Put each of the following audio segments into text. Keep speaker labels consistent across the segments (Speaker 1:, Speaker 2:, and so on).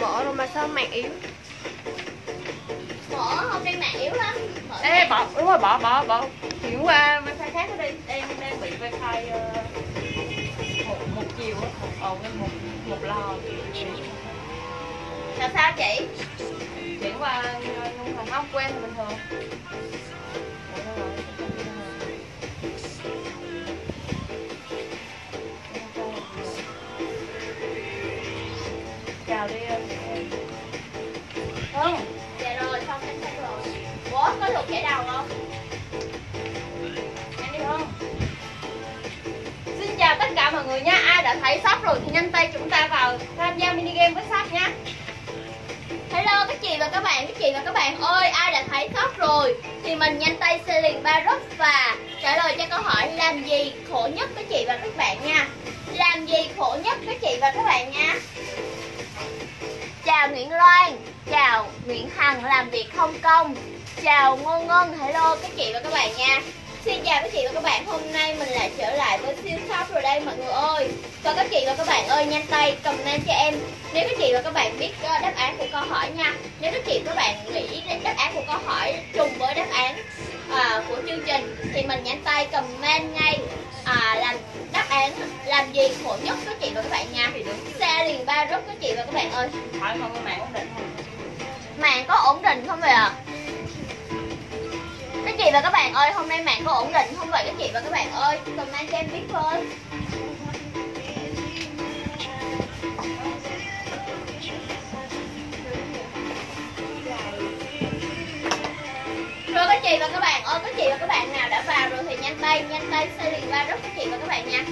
Speaker 1: mỡ rồi mà sao mạng yếu?
Speaker 2: Mỡ hôm nay mạng yếu lắm. Mỡ
Speaker 1: ê bỏ đúng rồi bỏ bỏ bỏ. Chuyển qua wifi khác đi em đang bị wifi uh, một một chiều á một ồn nên một một lò.
Speaker 2: Là sao chị?
Speaker 1: Chuyển qua uh, phòng ốc quen bình thường
Speaker 2: ủa có lục giải đầu không?
Speaker 1: Em đi không xin chào tất cả mọi người nha. Ai đã thấy shop rồi thì nhanh tay chúng ta vào tham gia mini game với shop nha.
Speaker 2: Hello các chị và các bạn, các chị và các bạn ơi, ai đã thấy shop rồi thì mình nhanh tay xe liền ba rút và trả lời cho câu hỏi làm gì khổ nhất các chị và các bạn nha. Làm gì khổ nhất các chị và các bạn nha. Chào Nguyễn Loan, chào Nguyễn Hằng làm việc không công, chào Ngô Ngân, hello các chị và các bạn nha. Xin chào các chị và các bạn, hôm nay mình lại trở lại với siêu shop rồi đây mọi người ơi. Và các chị và các bạn ơi, nhanh tay comment cho em. Nếu các chị và các bạn biết ờ, đáp án của câu hỏi nha. Nếu các chị và các bạn nghĩ đáp án của câu hỏi trùng với đáp án à, của chương trình Thì mình nhanh tay comment ngay à, làm đáp án làm gì khổ nhất các chị và các bạn nha. Xe liền ba rút các chị và các bạn ơi.
Speaker 1: Hỏi người mạng ổn định không?
Speaker 2: Mạng có ổn định không vậy ạ? Các chị và các bạn ơi, hôm nay mạng có ổn định không vậy các chị và các bạn ơi? Comment cho em biết với. Rồi các chị và các bạn ơi, các chị và các bạn nào đã vào rồi thì nhanh tay, nhanh tay xe liền ba rất các chị và các bạn nha.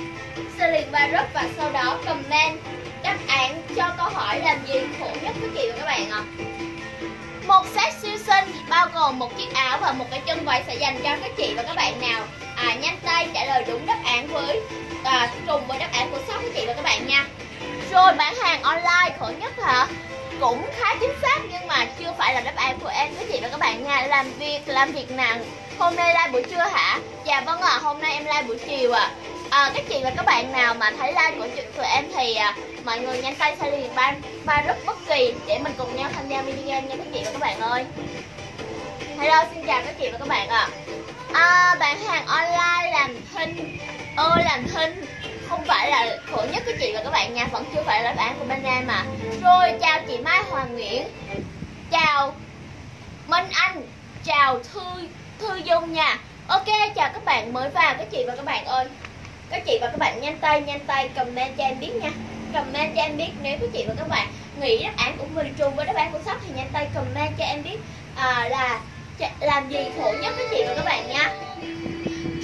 Speaker 2: Xe liền ba rất và sau đó comment đáp án cho câu hỏi làm gì khổ nhất các chị và các bạn ạ. Một set siêu xinh bao gồm một chiếc áo và một cái chân váy sẽ dành cho các chị và các bạn nào à, nhanh tay trả lời đúng đáp án với à, trùng với đáp án của shop các chị và các bạn nha. Rồi bán hàng online khổ nhất hả? Cũng khá chính xác nhưng mà chưa phải là đáp án của em các chị và các bạn nha. Làm việc làm việc nặng. Hôm nay live buổi trưa hả? Dạ vâng ạ, à, hôm nay em live buổi chiều ạ. À à, các chị và các bạn nào mà thấy like của tụi em thì à, mọi người nhanh tay xây liền. Ban ba rất bất kỳ để mình cùng nhau tham gia mini game nha các chị và các bạn ơi. Hello xin chào các chị và các bạn ạ. Ờ, à. à, bán hàng online làm thinh ô làm thinh không phải là khổ nhất các chị và các bạn nha vẫn chưa phải là bạn của bên em mà. Rồi chào chị Mai Hoàng Nguyễn. Chào Minh Anh. Chào Thư Thư Dung nha. Ok chào các bạn mới vào các chị và các bạn ơi các chị và các bạn nhanh tay nhanh tay comment cho em biết nha. Comment cho em biết nếu các chị và các bạn nghĩ đáp án của mình trùng với đáp án của sắp thì nhanh tay comment cho em biết à, là làm gì khổ nhất các chị và các bạn nha.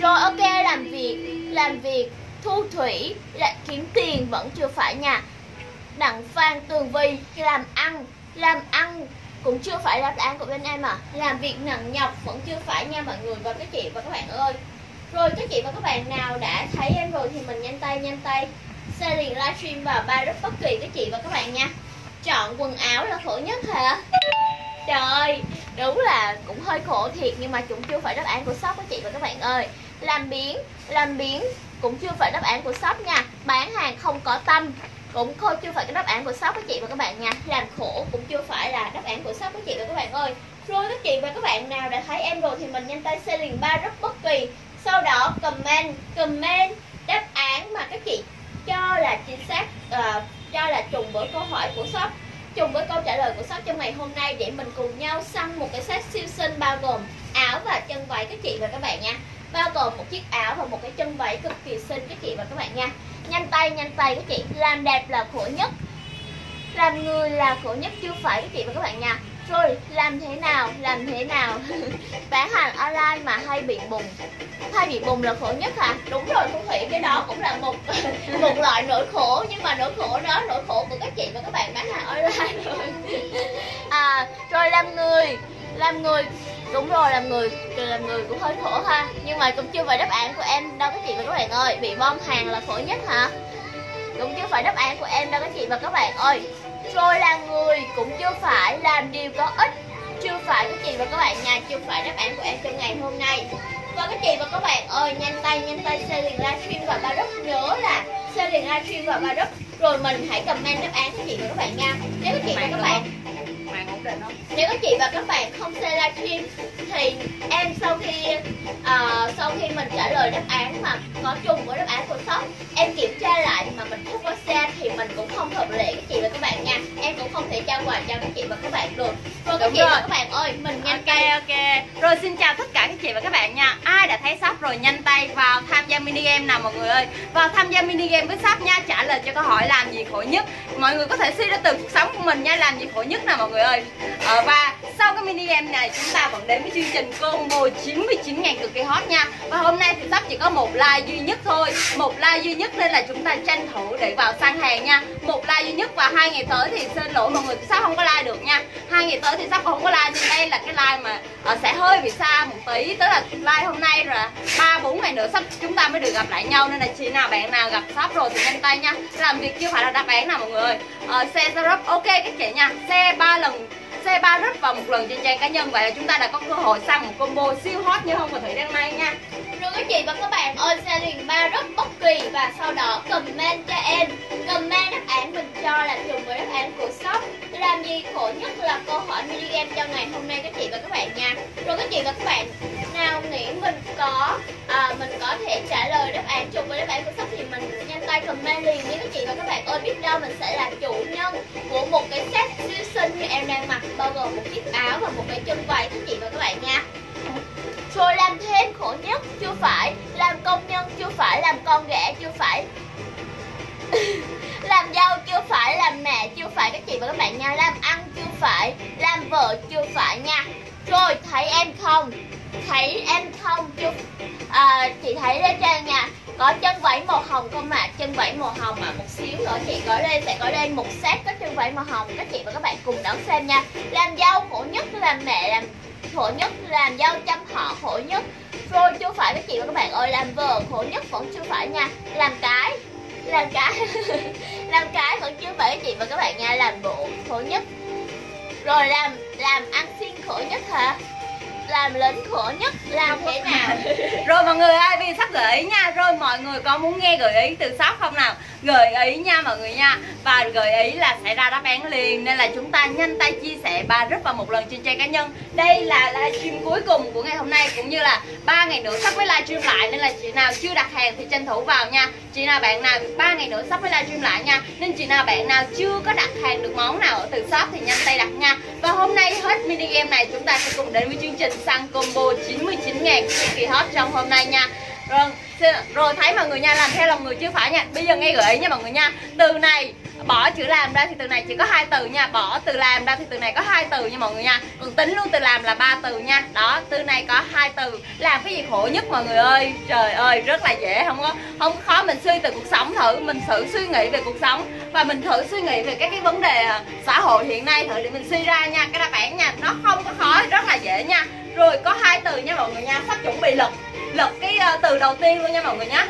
Speaker 2: Rồi ok làm việc làm việc thu thủy lại kiếm tiền vẫn chưa phải nha. Đặng phan tường vi làm ăn làm ăn cũng chưa phải đáp án của bên em à. Làm việc nặng nhọc vẫn chưa phải nha mọi người và các chị và các bạn ơi rồi các chị và các bạn nào đã thấy em rồi thì mình nhanh tay nhanh tay share liền livestream và ba rất bất kỳ các chị và các bạn nha. Chọn quần áo là khổ nhất hả? Trời ơi đúng là cũng hơi khổ thiệt nhưng mà cũng chưa phải đáp án của shop các chị và các bạn ơi. Làm biến làm biến cũng chưa phải đáp án của shop nha. Bán hàng không có tâm cũng không chưa phải cái đáp án của shop các chị và các bạn nha. Làm khổ cũng chưa phải là đáp án của shop các chị và các bạn ơi. Rồi, các chị và các bạn nào đã thấy em rồi thì mình nhanh tay share liền ba rất bất kỳ sau đó comment comment đáp án mà các chị cho là chính xác uh, cho là trùng với câu hỏi của shop. Trùng với câu trả lời của shop trong ngày hôm nay để mình cùng nhau săn một cái set siêu xinh bao gồm áo và chân váy các chị và các bạn nha. Bao gồm một chiếc áo và một cái chân váy cực kỳ xinh các chị và các bạn nha. Nhanh tay nhanh tay các chị. Làm đẹp là khổ nhất. Làm người là khổ nhất chưa phải các chị và các bạn nha rồi, làm thế nào, làm thế nào? Bán hàng online mà hay bị bùng. Hay bị bùng là khổ nhất hả? Đúng rồi thu thủy, cái đó cũng là một một loại nỗi khổ, nhưng mà nỗi khổ đó, nỗi khổ của các chị và các bạn bán hàng online rồi. À rồi làm người làm người, đúng rồi, làm người làm người cũng hơi khổ ha. Nhưng mà cũng chưa phải đáp án của em đâu, các chị và các bạn ơi. Bị bom hàng là khổ nhất hả? Cũng chưa phải đáp án của em đâu, các chị và các bạn ơi. Tôi là người cũng chưa phải làm điều có ích, chưa phải các chị và các bạn nha chưa phải đáp án của em trong ngày hôm nay. Và các chị và các bạn ơi, nhanh tay nhanh tay share liền livestream và ba rất nhớ là series livestream và group. Rồi mình hãy comment đáp án các chị và các bạn nha. Nếu các chị và các bạn nếu các chị và các bạn không xem livestream thì em sau khi ờ, sau khi mình trả lời đáp án mà có chung với đáp án của shop em kiểm tra lại mà mình không có xe thì mình cũng không hợp lệ các chị và các bạn nha. Em cũng không thể trao quà cho các chị và các bạn được. Rồi các
Speaker 1: Đúng
Speaker 2: chị
Speaker 1: rồi.
Speaker 2: và các bạn ơi mình nhanh
Speaker 1: Ok
Speaker 2: tay
Speaker 1: ok. Rồi xin chào tất cả các chị và các bạn nha. Ai đã thấy shop rồi nhanh tay vào tham gia mini game nào mọi người ơi? Vào tham gia mini game với shop nha Trả lời cho câu hỏi làm gì khổ nhất. Mọi người có thể suy ra từ cuộc sống của mình nha Làm gì khổ nhất nào mọi người ơi à, Và sau cái mini game này chúng ta vẫn đến với chương trình combo 99 ngàn cực kỳ hot nha. Và hôm nay thì sắp chỉ có một like duy nhất thôi. Một like duy nhất nên là chúng ta tranh thủ để vào sang hàng nha. Một like duy nhất và hai ngày tới thì xin lỗi mọi người sắp không có like được nha. Hai ngày tới thì sắp không có like nên đây là cái like mà ờ, sẽ hơi bị xa một tí tức là like hôm nay rồi ba bốn ngày nữa sắp chúng ta mới được gặp lại nhau nên là chị nào bạn nào gặp sắp rồi thì nhanh tay nha. Làm việc chưa phải là đáp án nào mọi người. Ơi xe Zerop ok các chị nha. Xe ba lần xe ba rất vào một lần trên trang cá nhân. Vậy là chúng ta đã có cơ hội săn một combo siêu hot như hôm và thủy đang may nha.
Speaker 2: Rồi các chị và các bạn ơi xe liền ba rất bất kỳ và sau đó comment cho em. Comment đáp án mình cho là trùng với đáp án của shop làm gì khổ nhất là câu hỏi mini game cho ngày hôm nay các chị và các bạn nha. Rồi các chị và các bạn nào nghĩ mình có à, mình có thể trả lời đáp án trùng với đáp án của sắp thì mình nhanh tay comment liền. Đi các chị và các bạn ơi biết đâu mình sẽ là chủ nhân của một cái set siêu xinh như em đang mặc bao gồm một chiếc áo và một cái chân váy các chị và các bạn nha. Rồi làm thêm khổ nhất chưa phải Làm công nhân chưa phải Làm con ghẻ chưa phải Làm dâu chưa phải Làm mẹ chưa phải các chị và các bạn nha. Làm ăn chưa phải Làm vợ chưa phải nha. Rồi thấy em không? Thấy em không chưa à, Chị thấy lên trên nha có chân váy màu hồng không ạ? Chân váy màu hồng mà một xíu nữa chị có lên sẽ có lên một set có chân váy màu hồng. Các chị và các bạn cùng đón xem nha. Làm dâu khổ nhất làm mẹ làm khổ nhất làm dâu chăm họ khổ nhất rồi chưa phải các chị và các bạn ơi làm vợ khổ nhất vẫn chưa phải nha. Làm cái làm cái làm cái vẫn chưa phải các chị và các bạn nha. Làm bộ khổ nhất. Rồi làm làm ăn xin khổ nhất hả? Làm lính khổ nhất làm thế nào?
Speaker 1: Rồi mọi người ơi vì sắp gợi ý nha. Rồi mọi người có muốn nghe gợi ý từ shop không nào? Gợi ý nha mọi người nha. Và gợi ý là sẽ ra đáp án liền. Nên là chúng ta nhanh tay chia sẻ ba rất vào một lần trên trang cá nhân. Đây là livestream cuối cùng của ngày hôm nay cũng như là ba ngày nữa sắp mới livestream lại. Nên là chị nào chưa đặt hàng thì tranh thủ vào nha. Chị nào bạn nào ba ngày nữa sắp mới livestream lại nha. Nên chị nào bạn nào chưa có đặt hàng được món nào ở từ shop thì nhanh tay đặt nha. Và hôm nay hết mini game này chúng ta sẽ cùng đến với chương trình săn combo 99 ngàn. Cực kỳ hot trong hôm nay nha. Rồi, rồi thấy mọi người nha, làm theo lòng người chưa phải nha. Bây giờ nghe gợi ý nha mọi người nha. Từ này, bỏ chữ làm ra thì từ này chỉ có hai từ nha. Bỏ từ làm ra thì từ này có hai từ nha mọi người nha. Còn tính luôn từ làm là ba từ nha. Đó, từ này có hai từ. Làm cái gì khổ nhất mọi người ơi? Trời ơi, rất là dễ, không có không khó mình suy từ cuộc sống thử, mình thử suy nghĩ về cuộc sống. Và mình thử suy nghĩ về các cái vấn đề à, xã hội hiện nay thử để mình suy ra nha, cái đáp án nha. Nó không có khó, rất là dễ nha. Rồi có hai từ nha mọi người nha. Sắp chuẩn bị lực lật cái uh, từ đầu tiên luôn nha mọi người nhé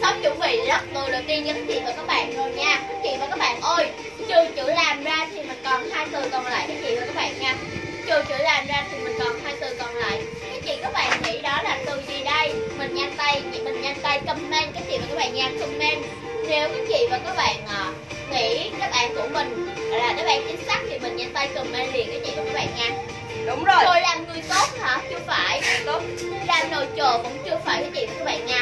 Speaker 2: sắp chuẩn bị lật từ đầu tiên cho các chị và các bạn rồi nha. Các chị và các bạn ơi trừ chữ làm ra thì mình còn hai từ còn lại các chị và các bạn nha. Trừ chữ làm ra thì mình còn hai từ còn lại. Các chị các bạn nghĩ đó là từ gì đây? Mình nhanh tay mình nhanh tay comment các chị và các bạn nha comment. Nếu các chị và các bạn uh, nghĩ đáp án của mình là đáp án chính xác thì mình nhanh tay comment liền các chị và các bạn nha
Speaker 1: đúng rồi.
Speaker 2: Rồi làm người tốt hả? Chưa phải.
Speaker 1: Tốt
Speaker 2: làm nồi chợ cũng chưa phải chị và các bạn nha.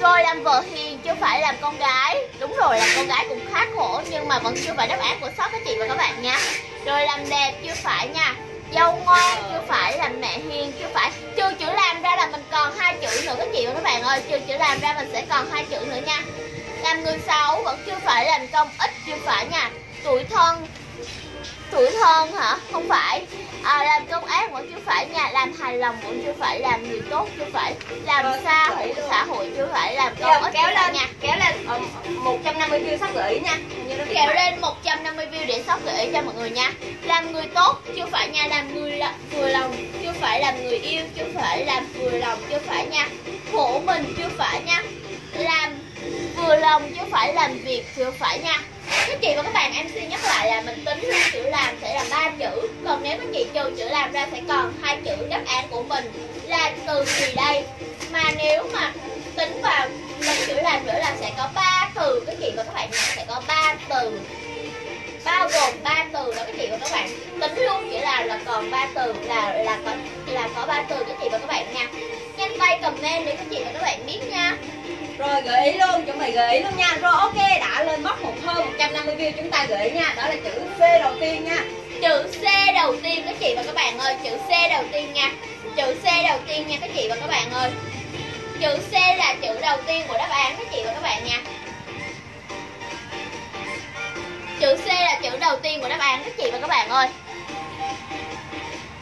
Speaker 2: Rồi làm vợ hiền chứ phải làm con gái. Đúng rồi làm con gái cũng khá khổ nhưng mà vẫn chưa phải đáp án của shop các chị và các bạn nha. Rồi làm đẹp chưa phải nha. Dâu ngoan chưa phải làm mẹ hiền chưa phải. Trừ chữ làm ra là mình còn hai chữ nữa các chị và các bạn ơi. Trừ chữ làm ra mình sẽ còn hai chữ nữa nha. Làm người xấu vẫn chưa phải làm công ích chưa phải nha. Tuổi thân tuổi thân hả? Không phải. À, làm công ác vẫn chưa phải nha. Làm hài lòng vẫn chưa phải. Làm người tốt chưa phải. Làm xa hữu xã hội chưa phải. Làm công ích
Speaker 1: kéo lên
Speaker 2: nha.
Speaker 1: kéo lên ờ, 150 view sắp gợi ý nha
Speaker 2: kéo lên 150 view để sóc gửi cho mọi người nha. Làm người tốt chưa phải nha. Làm người là vừa lòng chưa phải. Làm người yêu chưa phải. Làm vừa lòng chưa phải nha. Khổ mình chưa phải nha. Làm vừa lòng chứ phải. Làm việc chưa phải nha các chị và các bạn em xin nhắc lại là mình tính luôn chữ làm sẽ là ba chữ. Còn nếu các chị trừ chữ làm ra sẽ còn hai chữ đáp án của mình là từ gì đây. Mà nếu mà tính vào tính chữ làm nữa là sẽ có ba từ. Các chị và các bạn sẽ có ba từ. Bao gồm ba từ đó các chị và các bạn tính luôn chữ làm là còn ba từ, là là có là có ba từ. Các chị và các bạn nha. Nhanh tay comment để các chị và các bạn biết nha
Speaker 1: rồi, gợi ý luôn, chuẩn bị gợi ý luôn nha. Rồi, ok, đã lên mất một hơn 150 view chúng ta gợi ý nha. Đó là chữ C đầu tiên nha.
Speaker 2: Chữ C đầu tiên, các chị và các bạn ơi. Chữ C đầu tiên nha. Chữ C đầu tiên nha, các chị và các bạn ơi. Chữ C là chữ đầu tiên của đáp án, các chị và các bạn nha. Chữ C là chữ đầu tiên của đáp án, các chị và các bạn ơi.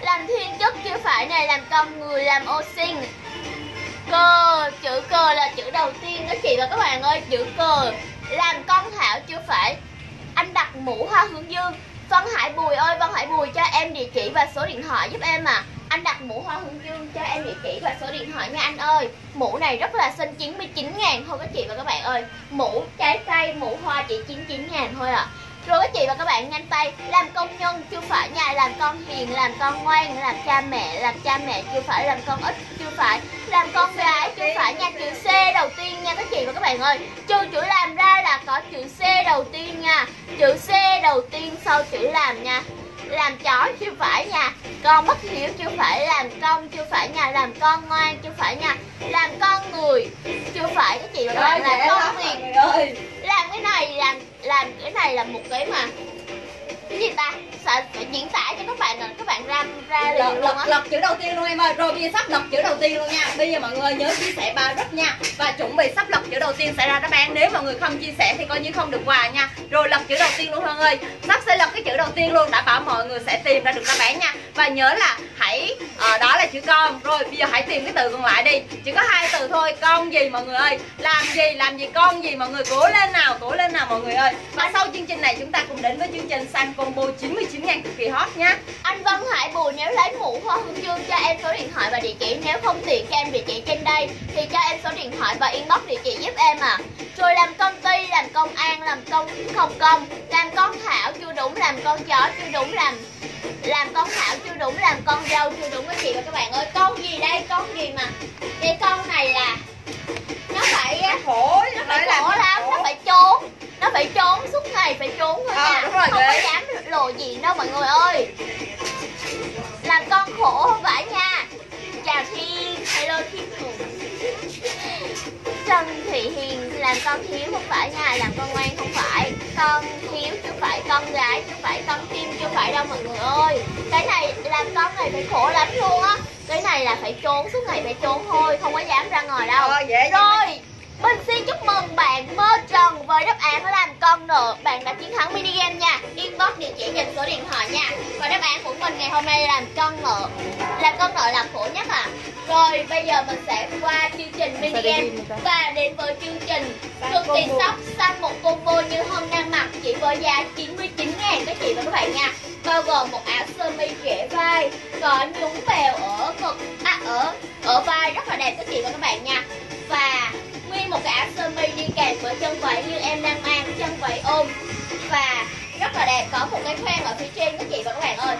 Speaker 2: Làm thiên chức chưa phải này, làm con người, làm ô sinh cờ chữ cờ là chữ đầu tiên đó chị và các bạn ơi. Chữ cờ làm con thảo chưa phải. Anh đặt mũ hoa hướng dương. Văn Hải Bùi ơi văn Hải Bùi cho em địa chỉ và số điện thoại giúp em à anh đặt mũ hoa hướng dương cho em địa chỉ và số điện thoại nha anh ơi. Mũ này rất là xinh 99 ngàn thôi các chị và các bạn ơi. Mũ trái cây, mũ hoa chỉ 99 ngàn thôi à rồi các chị và các bạn nhanh tay. Làm công nhân chưa phải nhà Làm con hiền, làm con ngoan Làm cha mẹ, làm cha mẹ chưa phải Làm con ít chưa phải. Làm con gái chưa phải nha Chữ C đầu tiên nha các chị và các bạn ơi. Trừ chữ làm ra là có chữ C đầu tiên nha. Chữ C đầu tiên sau chữ làm nha làm chó chưa phải nha con bất hiếu chưa phải làm công chưa phải nha làm con ngoan chưa phải nha làm con người chưa phải các chị bạn làm con việc làm cái này làm làm cái này là một cái mà cái gì ta? Sẽ diễn tả cho các bạn rồi các bạn ra ra
Speaker 1: lật, lật, lật chữ đầu tiên luôn em ơi. Rồi bây giờ sắp lật chữ đầu tiên luôn nha. Bây giờ mọi người nhớ chia sẻ ba rất nha. Và chuẩn bị sắp lật chữ đầu tiên sẽ ra đáp án. Nếu mọi người không chia sẻ thì coi như không được quà nha. Rồi lật chữ đầu tiên luôn Hân ơi. Sắp sẽ lật cái chữ đầu tiên luôn. Đảm bảo mọi người sẽ tìm ra được đáp án nha. Và nhớ là hãy ờ, đó là chữ con. Rồi bây giờ hãy tìm cái từ còn lại đi. Chỉ có hai từ thôi. Con gì mọi người ơi? Làm gì? Làm gì con gì mọi người? Cố lên nào cố lên nào mọi người ơi. Và sau chương trình này chúng ta cùng đến với chương trình sang combo 99 ngàn cực kỳ hot nha
Speaker 2: anh Văn Hải Bùi nếu lấy mũ hoa hướng dương cho em số điện thoại và địa chỉ nếu không tiện cho em địa chỉ trên đây thì cho em số điện thoại và inbox địa chỉ giúp em à rồi làm công ty làm công an làm công không công làm con thảo chưa đúng làm con chó chưa đúng làm làm con thảo chưa đúng làm con dâu chưa đúng các chị. Và các bạn ơi con gì đây con gì mà? Cái con này là nó phải
Speaker 1: khổ
Speaker 2: nó phải khổ lắm nó phải trốn nó phải trốn suốt ngày phải trốn thôi nha
Speaker 1: đúng rồi,
Speaker 2: không
Speaker 1: đấy.
Speaker 2: có dám lộ diện đâu mọi người ơi. Làm con khổ không phải nha. Chào thiên hello thiên Trần Thị Hiền làm con thiếu không phải nha làm con ngoan không phải. Con thiếu chứ phải con gái chứ phải con tim chứ phải đâu mọi người ơi. Cái này làm con này phải khổ lắm luôn á. Cái này là phải trốn suốt ngày phải trốn thôi không có dám ra ngoài đâu.
Speaker 1: Ờ, dễ
Speaker 2: rồi Mình xin chúc mừng bạn Mơ Trần với đáp án làm con nợ. Bạn đã chiến thắng mini game nha. Inbox địa chỉ dành số điện thoại nha. Và đáp án của mình ngày hôm nay làm con nợ. Làm con nợ là khổ nhất à? Rồi bây giờ mình sẽ qua chương trình mini game Và đến với chương trình cực kỳ sốc Xanh một combo như hôm đang mặc Chỉ với giá 99 ngàn các chị và các bạn nha. Bao gồm một áo sơ mi rẻ vai Có nhúng bèo ở ngực À ở ở vai rất là đẹp các chị và các bạn nha. Và nguyên một cái áo sơ mi đi kèm với chân váy như em đang mang, chân váy ôm. Và rất là đẹp, có một cái khoen ở phía trên các chị và các bạn ơi.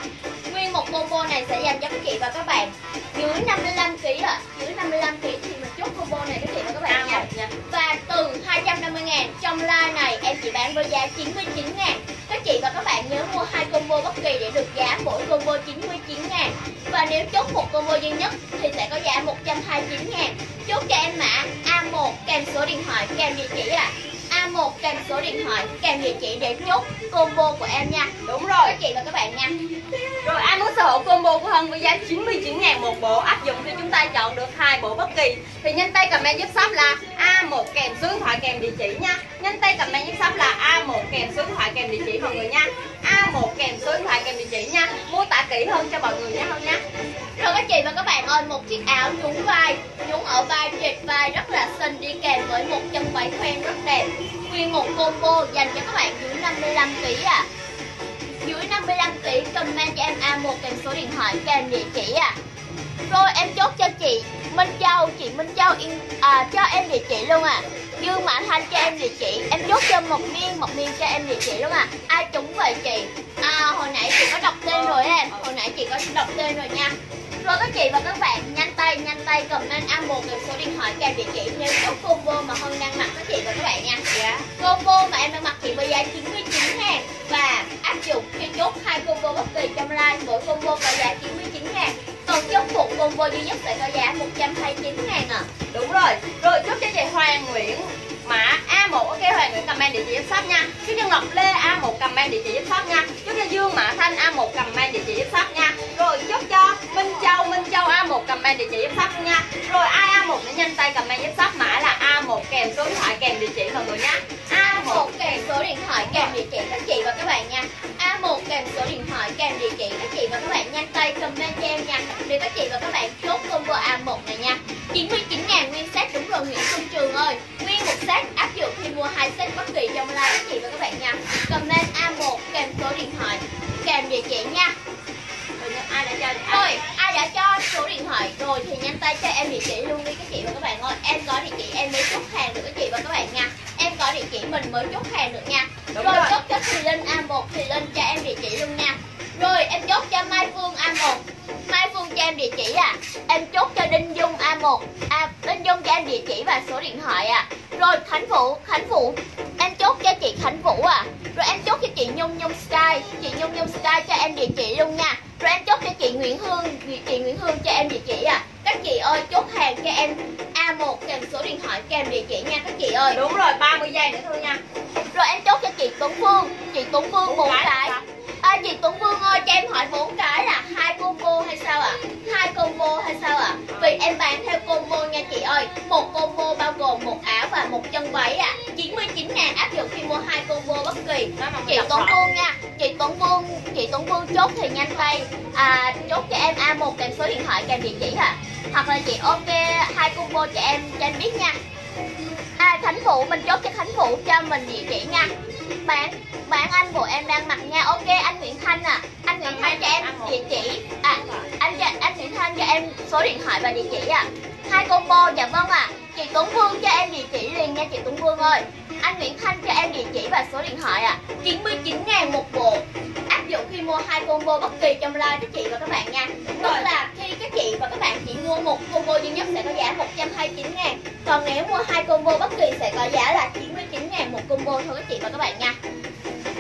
Speaker 2: Nguyên một combo này sẽ dành cho các chị và các bạn. Dưới 55 kg ạ, dưới 55 kg thì chốt combo này các chị và các bạn nha. và từ 250 ngàn trong live này em chỉ bán với giá 99 ngàn. Các chị và các bạn nhớ mua hai combo bất kỳ để được giá mỗi combo 99 ngàn. Và nếu chốt một combo duy nhất thì sẽ có giá 129 ngàn. Chốt cho em mã A1 kèm số điện thoại kèm địa chỉ ạ A1 kèm số điện thoại kèm địa chỉ để chốt combo của em nha.
Speaker 1: Đúng rồi.
Speaker 2: Các chị và các bạn nha.
Speaker 1: Rồi ai muốn sở hữu combo của Hân với giá 99 ngàn một bộ áp dụng khi chúng ta chọn được hai bộ bất kỳ. Thì nhanh tay comment giúp shop là A1 kèm số điện thoại kèm địa chỉ nha. Nhanh tay comment giúp shop là A1 kèm số điện thoại kèm địa chỉ mọi người nha. A1 kèm số điện thoại kèm địa chỉ nha. Mô tả kỹ hơn cho mọi người nha Hân nha.
Speaker 2: Rồi các chị và các bạn ơi, một chiếc áo nhún vai, nhún ở vai, dệt vai rất là xinh đi kèm với một chân váy khoen rất đẹp. Nguyên một combo dành cho các bạn dưới 55 kg à. Dưới 55 kg comment cho em A1 kèm số điện thoại kèm địa chỉ à. Rồi em chốt cho chị Minh Châu, chị Minh Châu in, à, cho em địa chỉ luôn à. Dương Mã Thanh cho em địa chỉ Em chốt cho một miên, một miên cho em địa chỉ luôn à Ai trúng vậy chị À hồi nãy chị có đọc tên rồi em Hồi nãy chị có đọc tên rồi nha rồi các chị và các bạn nhanh tay, nhanh tay comment A1 A1 kèm số điện thoại kèm địa chỉ nếu chốt combo mà Hân đang mặc các chị và các bạn nha.
Speaker 1: Dạ.
Speaker 2: Combo mà em đang mặc chỉ với giá 99 ngàn Và áp dụng khi chốt hai combo bất kỳ trong live Mỗi combo có giá 99 ngàn. Còn chốt một combo duy nhất sẽ có giá 129 ngàn à
Speaker 1: đúng rồi. Rồi chúc cho chị Hoàng Nguyễn mã A1 ok Hoàng Nguyễn comment địa chỉ giúp shop nha. Chúc Nhân Ngọc Lê A1 comment địa chỉ giúp shop nha. Chúc cho Dương Mã Thanh A1 comment địa chỉ giúp shop nha. Rồi chúc cho Minh Châu Minh Châu A1 comment địa chỉ giúp shop nha. Rồi ai A1 để nhanh tay comment giúp shop, mã là A1 kèm số điện thoại, kèm địa chỉ, mọi người nha. A1
Speaker 2: kèm số điện thoại, kèm địa chỉ, các chị và các bạn nha. A1 kèm số điện thoại, kèm địa chỉ, các chị và các bạn nhanh tay comment cho em nha. Để các chị và các bạn chốt combo A1 này nha. 99 ngàn nguyên set đúng rồi Nguyễn Xuân Trường ơi. Nguyên một set áp dụng khi mua hai set bất kỳ trong live các chị và các bạn nha. Comment A1 kèm số điện thoại. Kèm địa chỉ nha.
Speaker 1: Rồi ai đã cho
Speaker 2: Rồi, ai đã cho số điện thoại? Rồi thì nhanh tay cho em địa chỉ luôn đi các chị và các bạn ơi. Em có địa chỉ em mới chốt hàng được các chị và các bạn nha. Em có địa chỉ mình mới chốt hàng được nha.
Speaker 1: Đúng
Speaker 2: Rồi
Speaker 1: rồi.
Speaker 2: chốt cho Thùy Linh A1 Thùy Linh cho em địa chỉ luôn nha Rồi em chốt cho Mai Phương A1 Mai Phương cho em địa chỉ à? Em chốt cho Đinh Dung A1 à, Đinh Dung cho em địa chỉ và số điện thoại à? Rồi Khánh Vũ Khánh Vũ. Em chốt cho chị Khánh Vũ à? Rồi em chốt cho chị Nhung Nhung Sky. Chị Nhung Nhung Sky cho em địa chỉ luôn nha. Rồi em chốt cho chị Nguyễn Hương Chị Nguyễn Hương cho em địa chỉ à? Các chị ơi chốt hàng cho em A1 kèm số điện thoại kèm địa chỉ nha các chị ơi.
Speaker 1: Đúng rồi 30 giây nữa thôi nha.
Speaker 2: Rồi em chốt cho chị Tuấn Phương. Chị Tuấn Phương
Speaker 1: Bốn cái
Speaker 2: À, chị Tuấn Phương ơi cho em hỏi bốn cái là hai combo hay sao ạ? Hai combo hay sao ạ? Vì em bán theo combo nha chị ơi Một combo bao gồm một áo và một chân váy ạ à. 99 ngàn áp dụng khi mua hai combo bất kỳ Chị Tuấn
Speaker 1: rõ.
Speaker 2: Phương nha Chị Tuấn Phương Chị Tuấn Phương chốt thì nhanh tay à, Chốt cho em A1 kèm số điện thoại kèm địa chỉ à Hoặc là chị ok hai combo cho em cho em biết nha À Khánh Phụ mình chốt cho Khánh Phụ cho mình địa chỉ nha Bán bán anh của em đang mặc nha. Ok anh Nguyễn Thanh à Anh Nguyễn Thanh cho em địa chỉ. À anh cho anh Nguyễn Thanh cho em số điện thoại và địa chỉ à Hai combo dạ vâng ạ. Chị Tuấn Phương cho em địa chỉ liền nha chị Tuấn Phương ơi. Anh Nguyễn Thanh cho em địa chỉ và số điện thoại à 99 ngàn một bộ. Áp dụng khi mua hai combo bất kỳ trong live các chị và các bạn nha. Tức là khi các chị và các bạn chỉ mua một combo duy nhất sẽ có giá 129 ngàn. Còn nếu mua hai combo bất kỳ sẽ có giá là 99 ngàn một combo thôi các chị và các bạn nha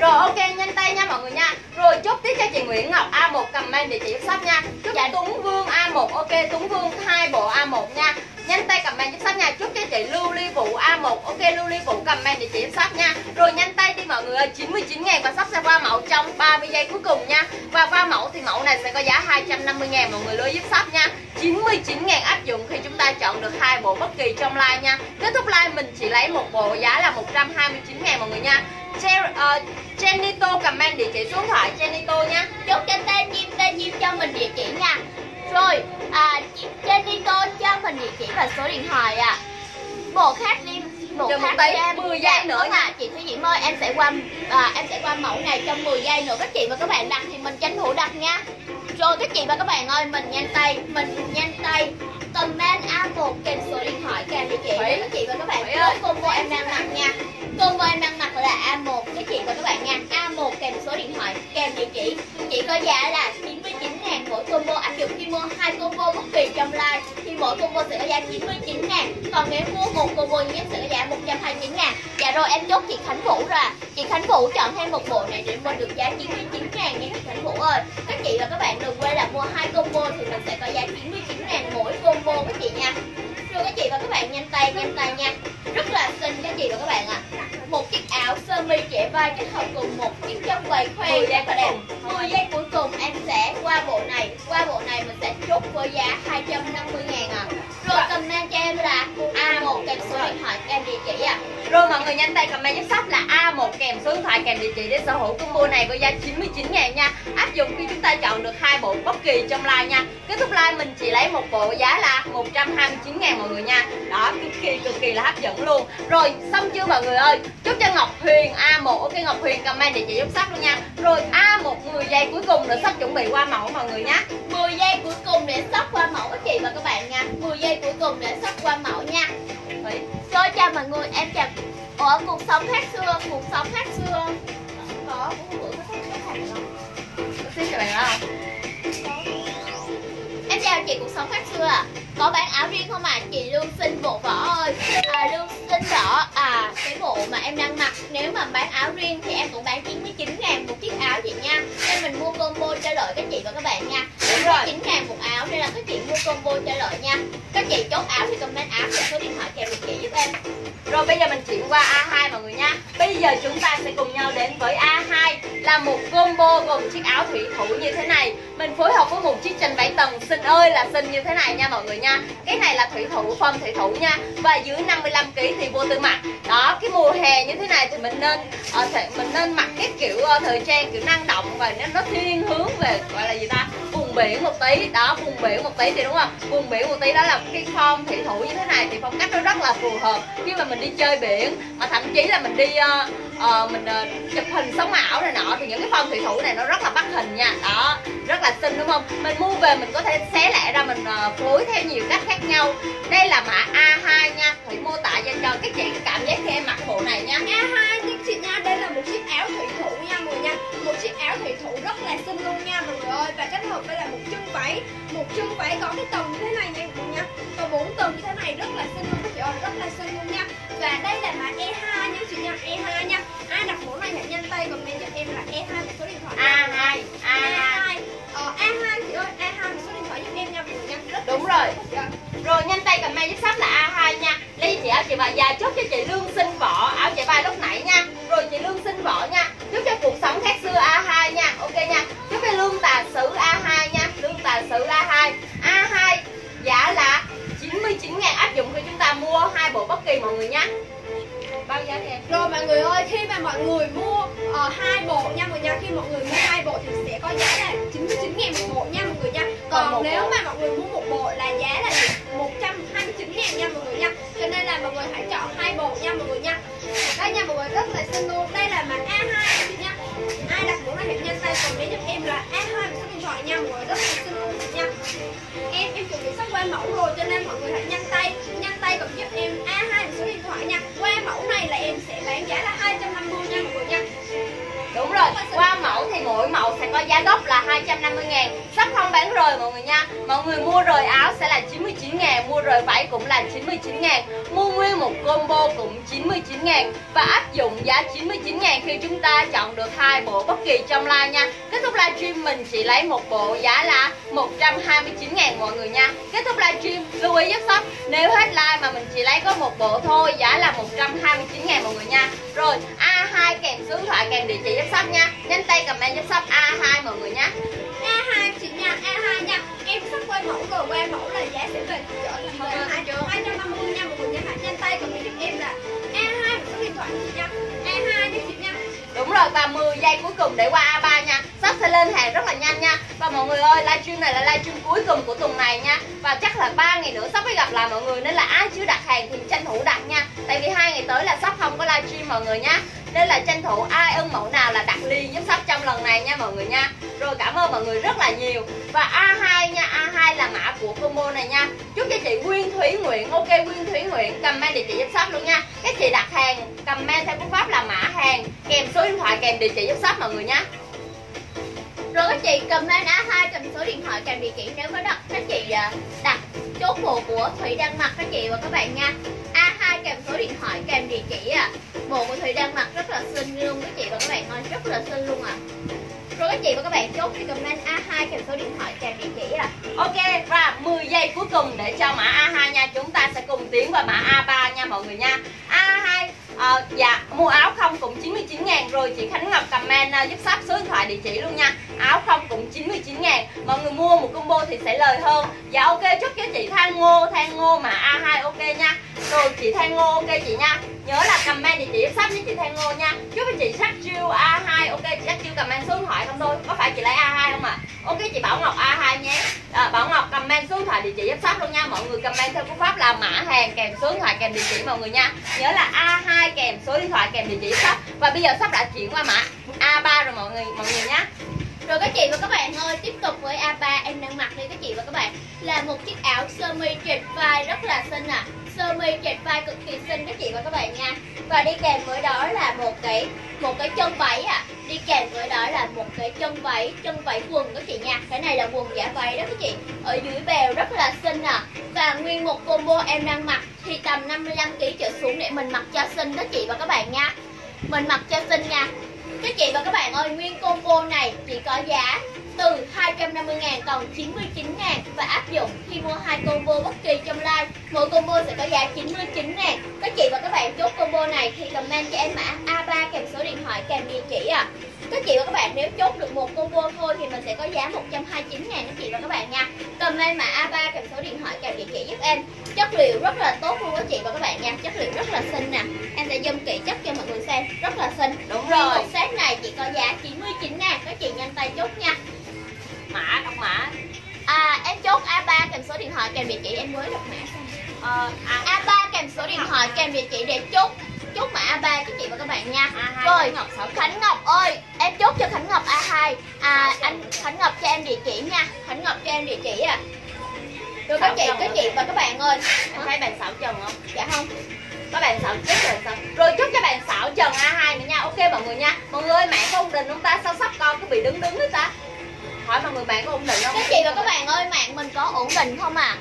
Speaker 1: Rồi ok nhanh tay nha mọi người nha. Rồi chúc tiếp cho chị Nguyễn Ngọc A1 comment địa chỉ shop nha. Chúc
Speaker 2: Dạ.
Speaker 1: Tuấn Vương A1 ok Tuấn Vương hai bộ A1 nha Nhanh tay comment giúp shop nha. Chúc cho chị Lưu Ly Vũ A1 ok Lưu Ly Vũ comment địa chỉ giúp shop nha. Rồi nhanh tay đi mọi người ơi. 99 ngàn và shop sẽ qua mẫu trong 30 giây cuối cùng nha. Và qua mẫu thì mẫu này sẽ có giá 250 ngàn. Mọi người lưu giúp shop nha. 99 ngàn áp dụng khi chúng ta chọn được hai bộ bất kỳ trong like nha. Kết thúc like mình chỉ lấy một bộ giá là 129 ngàn mọi người nha. Jer, uh, ờ, Jenito comment địa chỉ số điện thoại Jenito nha.
Speaker 2: Chốt cho tên chim tên chim cho mình địa chỉ nha. Rồi à, trên đi tô cho mình địa chỉ và số điện thoại à Bộ khác đi Bộ
Speaker 1: Chờ một
Speaker 2: khác
Speaker 1: tí,
Speaker 2: cho em
Speaker 1: 10
Speaker 2: Dạ,
Speaker 1: giây nữa
Speaker 2: vâng
Speaker 1: nha.
Speaker 2: ạ. Chị Thúy Diễm ơi em sẽ qua à, em sẽ qua mẫu này trong 10 giây nữa các chị và các bạn đặt thì mình tranh thủ đặt nha Rồi các chị và các bạn ơi mình nhanh tay Mình nhanh tay comment A1 kèm số điện thoại kèm địa chỉ các chị và các bạn
Speaker 1: ơi.
Speaker 2: combo em đang mặc nha Combo em đang mặc là A1 các chị và các bạn nha A1 kèm số điện thoại kèm địa chỉ Chỉ có giá là mua hai combo bất kỳ trong like thì mỗi combo sẽ giảm 99 ngàn. Còn nếu mua một combo nhất sẽ giảm 129 ngàn. Dạ rồi, em chốt chị Khánh Vũ rồi. Chị Khánh Vũ chọn thêm một bộ này để mua được giá 99 ngàn nha chị Khánh Vũ ơi. Các chị và các bạn đừng quên là mua hai combo thì mình sẽ có giá 99 ngàn mỗi combo các chị nha. Rồi các chị và các bạn, nhanh tay nhanh tay nha. Rất là xinh các chị và các bạn ạ. Một chiếc áo sơ mi trễ vai kết hợp cùng một chiếc chân quầy khoe
Speaker 1: 10 giây
Speaker 2: rất là đẹp.
Speaker 1: cuối
Speaker 2: 10 giây cuối cùng em sẽ qua bộ này. Qua bộ này mình sẽ chốt với giá 250 ngàn ạ Rồi comment cho em là A1 kèm số điện thoại kèm địa chỉ ạ.
Speaker 1: Rồi mọi người nhanh tay comment giúp shop là A1 kèm số điện thoại kèm địa chỉ để sở hữu combo này có giá 99 ngàn nha. Áp dụng khi chúng ta chọn được hai bộ bất kỳ trong live nha. Kết thúc live mình chỉ lấy một bộ giá là 129 ngàn mọi người nha. Đó cực kỳ cực kỳ là hấp dẫn luôn. Rồi xong chưa mọi người ơi? Chúc cho Ngọc Huyền A1 Ok Ngọc Huyền comment địa chỉ giúp shop luôn nha. Rồi A1 10 giây cuối cùng rồi sắp chuẩn bị qua mẫu mọi người nhé
Speaker 2: 10 giây cuối cùng để sắp qua mẫu các chị và các bạn nha. 10 giây cuối cùng để sắp qua mẫu nha
Speaker 1: Đấy.
Speaker 2: Rồi chào mọi người, em chào Ủa cuộc sống khác xưa, cuộc sống khác xưa Có, cũng bữa có thích cái hành không?
Speaker 1: Có thích cái bạn đó không?
Speaker 2: Em chào chị cuộc sống khác xưa à có bán áo riêng không à chị lương xin bộ vỏ ơi. À, lương xin vỏ à cái bộ mà em đang mặc. Nếu mà bán áo riêng thì em cũng bán 99 ngàn một chiếc áo chị nha. Nên mình mua combo cho lợi các chị và các bạn nha.
Speaker 1: Đúng rồi.
Speaker 2: 9 ngàn một áo nên là các chị mua combo cho lợi nha. Các chị chốt áo thì comment áo và số điện thoại kèm địa chỉ giúp em.
Speaker 1: Rồi bây giờ mình chuyển qua A2 mọi người nha. Bây giờ chúng ta sẽ cùng nhau đến với A2 Là một combo gồm chiếc áo thủy thủ như thế này. Mình phối hợp với một chiếc chân váy tầng. Xinh ơi là xinh như thế này nha mọi người nha cái này là thủy thủ, form thủy thủ nha. Và dưới 55kg thì vô tư mặc. Đó, cái mùa hè như thế này thì mình nên ờ, Mình nên mặc cái kiểu ờ, thời trang kiểu năng động Và nó, nó thiên hướng về gọi là gì ta? Vùng biển một tí đó vùng biển một tí thì đúng không? Vùng biển một tí đó là cái form thủy thủ như thế này thì phong cách nó rất là phù hợp. Khi mà mình đi chơi biển mà thậm chí là mình đi uh, uh, mình uh, chụp hình sống ảo này nọ thì những cái form thủy thủ này nó rất là bắt hình nha. Đó rất là xinh đúng không? Mình mua về mình có thể xé lẻ ra mình uh, phối theo nhiều cách khác nhau. Đây là mã A2 nha. Thủy mô tả dành cho các chị cái cảm giác khi em mặc bộ này nha.
Speaker 3: A2 các chị nha, đây là một chiếc áo thủy thủ nha mọi người nha chiếc áo thủy thủ rất là xinh luôn nha mọi người ơi. Và kết hợp với là một chân váy Một chân váy có cái tầng như thế này nha mọi người nha. Có bốn tầng như thế này rất là xinh luôn các chị ơi, rất là xinh luôn nha. Và đây là mã E2 nha chị nha, E2 nha. Ai đặt mẫu này hãy nhanh tay comment cho em là E2 và số điện thoại nha.
Speaker 1: A2 A2
Speaker 3: A2 Ờ, A2 chị ơi, A2 và số điện thoại giúp em nha
Speaker 1: Đúng rồi. Rồi, nhanh tay comment giúp sắp là A2 nha. Lấy chị áo chị bà già chúc cho chị Lương xin vỏ. Áo chị bà lúc nãy nha. Rồi, chị Lương xin vỏ nha. Chúc cho cuộc sống khác xưa A2 nha. Ok nha. Chúc cho Lương tà sử A2 nha. Lương tà sử A2 A2 giá là 99 ngàn áp dụng khi chúng ta mua hai bộ bất kỳ mọi người nha Bao giá em
Speaker 3: Rồi mọi người ơi, khi mà mọi người mua ờ, hai bộ nha mọi người nha, khi mọi người mua hai bộ thì sẽ có giá là 99 ngàn một bộ nha mọi người nha.
Speaker 1: Còn
Speaker 3: nếu
Speaker 1: bộ.
Speaker 3: mà mọi người mua một bộ là giá là 129 ngàn nha mọi người nha. Cho nên là mọi người hãy chọn hai bộ nha mọi người nha. Đây nha mọi người rất là xinh luôn. Đây là mã A2 chị nha. Ai đặt mẫu này hãy nhanh tay comment giúp em là A2 và số điện thoại nha mọi người rất là xinh luôn nha. Em em chuẩn bị sắp qua mẫu rồi cho nên mọi người hãy nhanh tay, nhanh tay comment giúp em A2 và số điện thoại nha. Qua mẫu này là em sẽ bán giá là 250 nha mọi người nha.
Speaker 1: Đúng rồi, qua mẫu thì mỗi mẫu sẽ có giá gốc là 250 ngàn. Sắp không bán rồi mọi người nha. Mọi người mua rồi áo sẽ là 99 ngàn Mua rồi váy cũng là 99 ngàn. Mua nguyên một combo cũng 99 ngàn. Và áp dụng giá 99 ngàn khi chúng ta chọn được hai bộ bất kỳ trong live nha. Kết thúc livestream mình chỉ lấy một bộ giá là 129 ngàn mọi người nha. Kết thúc livestream lưu ý giúp shop Nếu hết live mà mình chỉ lấy có một bộ thôi Giá là 129 ngàn mọi người nha Rồi A2 kèm số điện thoại kèm địa chỉ giúp shop nha Nhanh tay comment giúp shop A2 mọi người nha
Speaker 3: A2 chị nha, A2 nha. Em sắp quay mẫu rồi, qua mẫu là giá sẽ về trở thành về 2 250 nha mọi người nha. Nhanh tay comment giúp em là A2 và số điện thoại chị nha. A2 nha chị nha.
Speaker 1: Đúng rồi và 10 giây cuối cùng để qua A3 nha sẽ lên hàng rất là nhanh nha. Và mọi người ơi livestream này là livestream cuối cùng của tuần này nha. Và chắc là 3 ngày nữa sắp mới gặp lại mọi người Nên là ai chưa đặt hàng thì tranh thủ đặt nha. Tại vì hai ngày tới là sắp không có livestream mọi người nha. Nên là tranh thủ ai ưng mẫu nào là đặt liền giúp sắp trong lần này nha mọi người nha. Rồi cảm ơn mọi người rất là nhiều. Và A2 nha A2 là mã của combo này nha. Chúc cho chị Nguyên Thúy Nguyễn, Ok Nguyên Thúy Nguyễn, comment địa chỉ giúp shop luôn nha. Các chị đặt hàng, comment theo phương pháp là mã hàng, Kèm số điện thoại kèm địa chỉ giúp shop mọi người nha
Speaker 2: rồi các chị comment a hai cầm số điện thoại kèm địa chỉ nếu có đặt. Các chị à, đặt chốt bộ của Thủy đang mặc các chị và các bạn nha. A2 kèm số điện thoại kèm địa chỉ à bộ của Thủy đang mặc rất là xinh luôn các chị và các bạn ơi, rất là xinh luôn à rồi các chị và các bạn chốt thì comment A2 kèm số điện thoại kèm địa chỉ à
Speaker 1: Ok và 10 giây cuối cùng để cho mã A2 nha. Chúng ta sẽ cùng tiến vào mã A3 nha mọi người nha. A2 à, Dạ mua áo không cũng 99 ngàn Rồi chị Khánh Ngọc comment uh, giúp shop số điện thoại địa chỉ luôn nha. Áo không cũng 99 ngàn Mọi người mua một combo thì sẽ lời hơn. Dạ ok chúc cho chị Than Ngô Than Ngô mà A2 ok nha. Rồi chị Than Ngô ok chị nha. Nhớ là comment địa chỉ giúp shop với chị Than Ngô nha. Chúc cho chị sắp chiêu A2 Ok chị sắc chiêu comment số điện thoại không thôi. Có phải chị lấy A2 không ạ? Ok chị Bảo Ngọc A2 nhé. À, Bảo Ngọc comment số điện thoại địa chỉ giúp shop luôn nha. Mọi người comment theo phương pháp là mã hàng kèm số điện thoại kèm địa chỉ mọi người nha. Nhớ là A2 kèm, số điện thoại kèm địa chỉ shop Và bây giờ shop đã chuyển qua mã A3 rồi mọi người mọi người nhé.
Speaker 2: Rồi các chị và các bạn ơi, tiếp tục với A3 em đang mặc đây các chị và các bạn. Là một chiếc áo sơ mi trệt vai, rất là xinh à sơ mi trệt vai cực kỳ xinh các chị và các bạn nha. Và đi kèm với đó là một cái một cái chân váy à đi kèm với đó là một cái chân váy chân váy quần các chị nha. Cái này là quần giả váy đó các chị. Ở dưới bèo rất là xinh à và nguyên một combo em đang mặc thì tầm 55 kg trở xuống để mình mặc cho xinh các chị và các bạn nha. Mình mặc cho xinh nha. Các chị và các bạn ơi, nguyên combo này chỉ có giá từ 250 ngàn còn 99 ngàn và áp dụng khi mua hai combo bất kỳ trong live. Mỗi combo sẽ có giá 99 ngàn. Các chị và các bạn chốt combo này thì comment cho em mã A3 kèm số điện thoại kèm địa chỉ à các chị và các bạn nếu chốt được một combo thôi thì mình sẽ có giá 129 ngàn các chị và các bạn nha. Comment mã A3 kèm số điện thoại kèm địa chỉ giúp em. Chất liệu rất là tốt luôn các chị và các bạn nha. Chất liệu rất là xinh nè. Em sẽ zoom kỹ chất cho mọi người xem. Rất là xinh.
Speaker 1: Đúng rồi.
Speaker 2: một set này chỉ có giá 99 ngàn. Các chị nhanh tay chốt nha.
Speaker 1: Mã đọc mã.
Speaker 2: À em chốt A3 kèm số điện thoại kèm địa chỉ em mới đọc mã xong
Speaker 1: ờ, A,
Speaker 2: A3 kèm số điện thoại kèm địa chỉ để chốt chốt mã A3 các chị và các bạn nha.
Speaker 1: A2
Speaker 2: Rồi
Speaker 1: Khánh Ngọc
Speaker 2: Khánh Ngọc ơi em chốt cho Khánh Ngọc A2 À anh Khánh Ngọc cho em địa chỉ nha. Khánh Ngọc cho em địa chỉ à. Rồi các chị các chị và các bạn ơi.
Speaker 1: Em thấy bạn xảo trần không?
Speaker 2: Dạ không.
Speaker 1: Các bạn xảo chết rồi sao? Rồi chúc cho bạn xảo trần A2 nữa nha. Ok mọi người nha. Mọi người ơi mạng có ổn định không ta? Sao sắp con cứ bị đứng đứng hết ta? Hỏi mọi người mạng có ổn định không?
Speaker 2: Các chị và các bạn ơi mạng mình có ổn định không à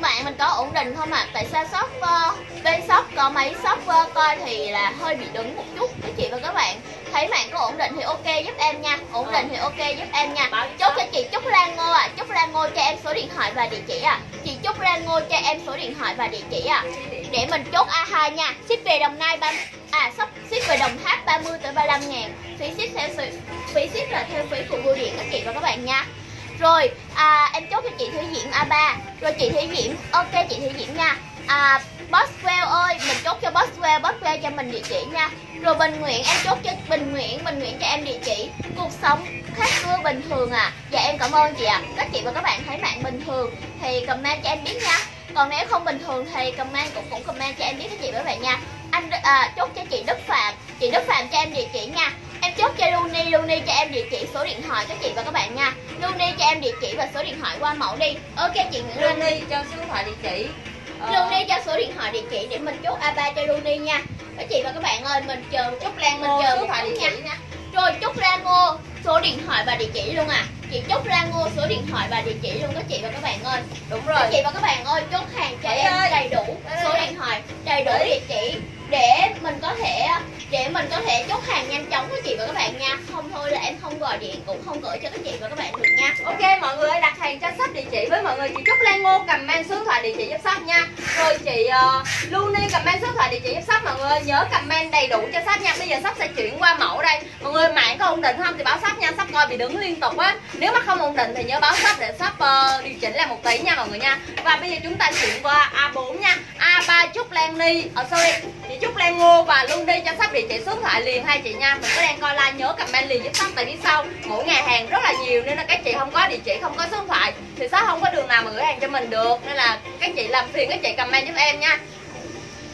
Speaker 2: Mạng mình có ổn định không à Tại sao shop uh, bên shop có mấy shop uh, coi thì là hơi bị đứng một chút Các chị và các bạn. Thấy mạng có ổn định thì ok giúp em nha. Ổn định thì ok giúp em nha. Chốt cho. chị Trúc Lan Ngô à Trúc Lan Ngô cho em số điện thoại và địa chỉ à Chị Trúc Lan Ngô cho em số điện thoại và địa chỉ à Để mình chốt A2 nha. Ship về Đồng Nai ba À shop ship về Đồng Tháp 30 tới 35 ngàn. Phí ship theo phí ship là theo phí của bưu điện các chị và các bạn nha rồi à, em chốt cho chị Thủy Diễm A3 Rồi chị Thủy Diễm Ok chị Thủy Diễm nha. À, Boswell ơi Mình chốt cho Boswell Boswell cho mình địa chỉ nha. Rồi Bình Nguyễn em chốt cho Bình Nguyễn Bình Nguyễn cho em địa chỉ. Cuộc sống khác xưa bình thường à. Dạ em cảm ơn chị ạ. Các chị và các bạn thấy mạng bình thường Thì comment cho em biết nha. Còn nếu không bình thường thì comment cũng cũng comment cho em biết các chị và các bạn nha. Anh à, chốt cho chị Đức Phạm. Chị Đức Phạm cho em địa chỉ nha. Em chốt cho Luni, Luni cho em địa chỉ số điện thoại các chị và các bạn nha. Luni cho em địa chỉ và số điện thoại qua mẫu đi. Ok chị Nguyễn Luni
Speaker 1: Luni cho số điện thoại địa chỉ. Ờ,
Speaker 2: Luni cho số điện thoại địa chỉ để mình chốt A3 cho Luni nha. Các chị và các bạn ơi mình chờ Trúc Lan mình chờ
Speaker 1: số điện thoại địa chỉ nha.
Speaker 2: Rồi Trúc Lan Ngô số điện thoại và địa chỉ luôn à. Chị Trúc Lan Ngô số điện thoại và địa chỉ luôn các chị và các bạn ơi.
Speaker 1: Đúng
Speaker 2: các
Speaker 1: rồi
Speaker 2: chị và các bạn ơi chốt hàng cho em đầy đủ số điện thoại đầy đủ địa chỉ để mình có thể để mình có thể chốt hàng nhanh chóng với chị và các bạn nha. Không thôi là em không gọi điện cũng không gửi cho các chị và các bạn được nha.
Speaker 1: Ok mọi người ơi đặt hàng cho sách địa chỉ với mọi người. Chị Trúc Lan Ngô mang số điện thoại địa chỉ giúp sách nha. Rồi chị uh, Luni mang số điện thoại địa chỉ giúp sách mọi người nhớ cầm mang đầy đủ cho sách nha. Bây giờ sách sẽ chuyển qua mẫu đây. Mọi người mạng có ổn định không thì báo sách nha. Sắp coi bị đứng liên tục á. Nếu mà không ổn định thì nhớ báo sách để sắp uh, ờ, điều chỉnh lại một tí nha mọi người nha. Và bây giờ chúng ta chuyển qua A4 nha. A3 Trúc Lan Ni Ờ sorry chị chúc Lan Ngô và luôn đi cho sắp địa chỉ số điện thoại liền hai chị nha. Mình có đang coi like nhớ comment liền giúp sắp tại phía sau. Mỗi ngày hàng rất là nhiều nên là các chị không có địa chỉ, không có số điện thoại. Thì sắp không có đường nào mà gửi hàng cho mình được. Nên là các chị làm phiền các chị comment giúp em nha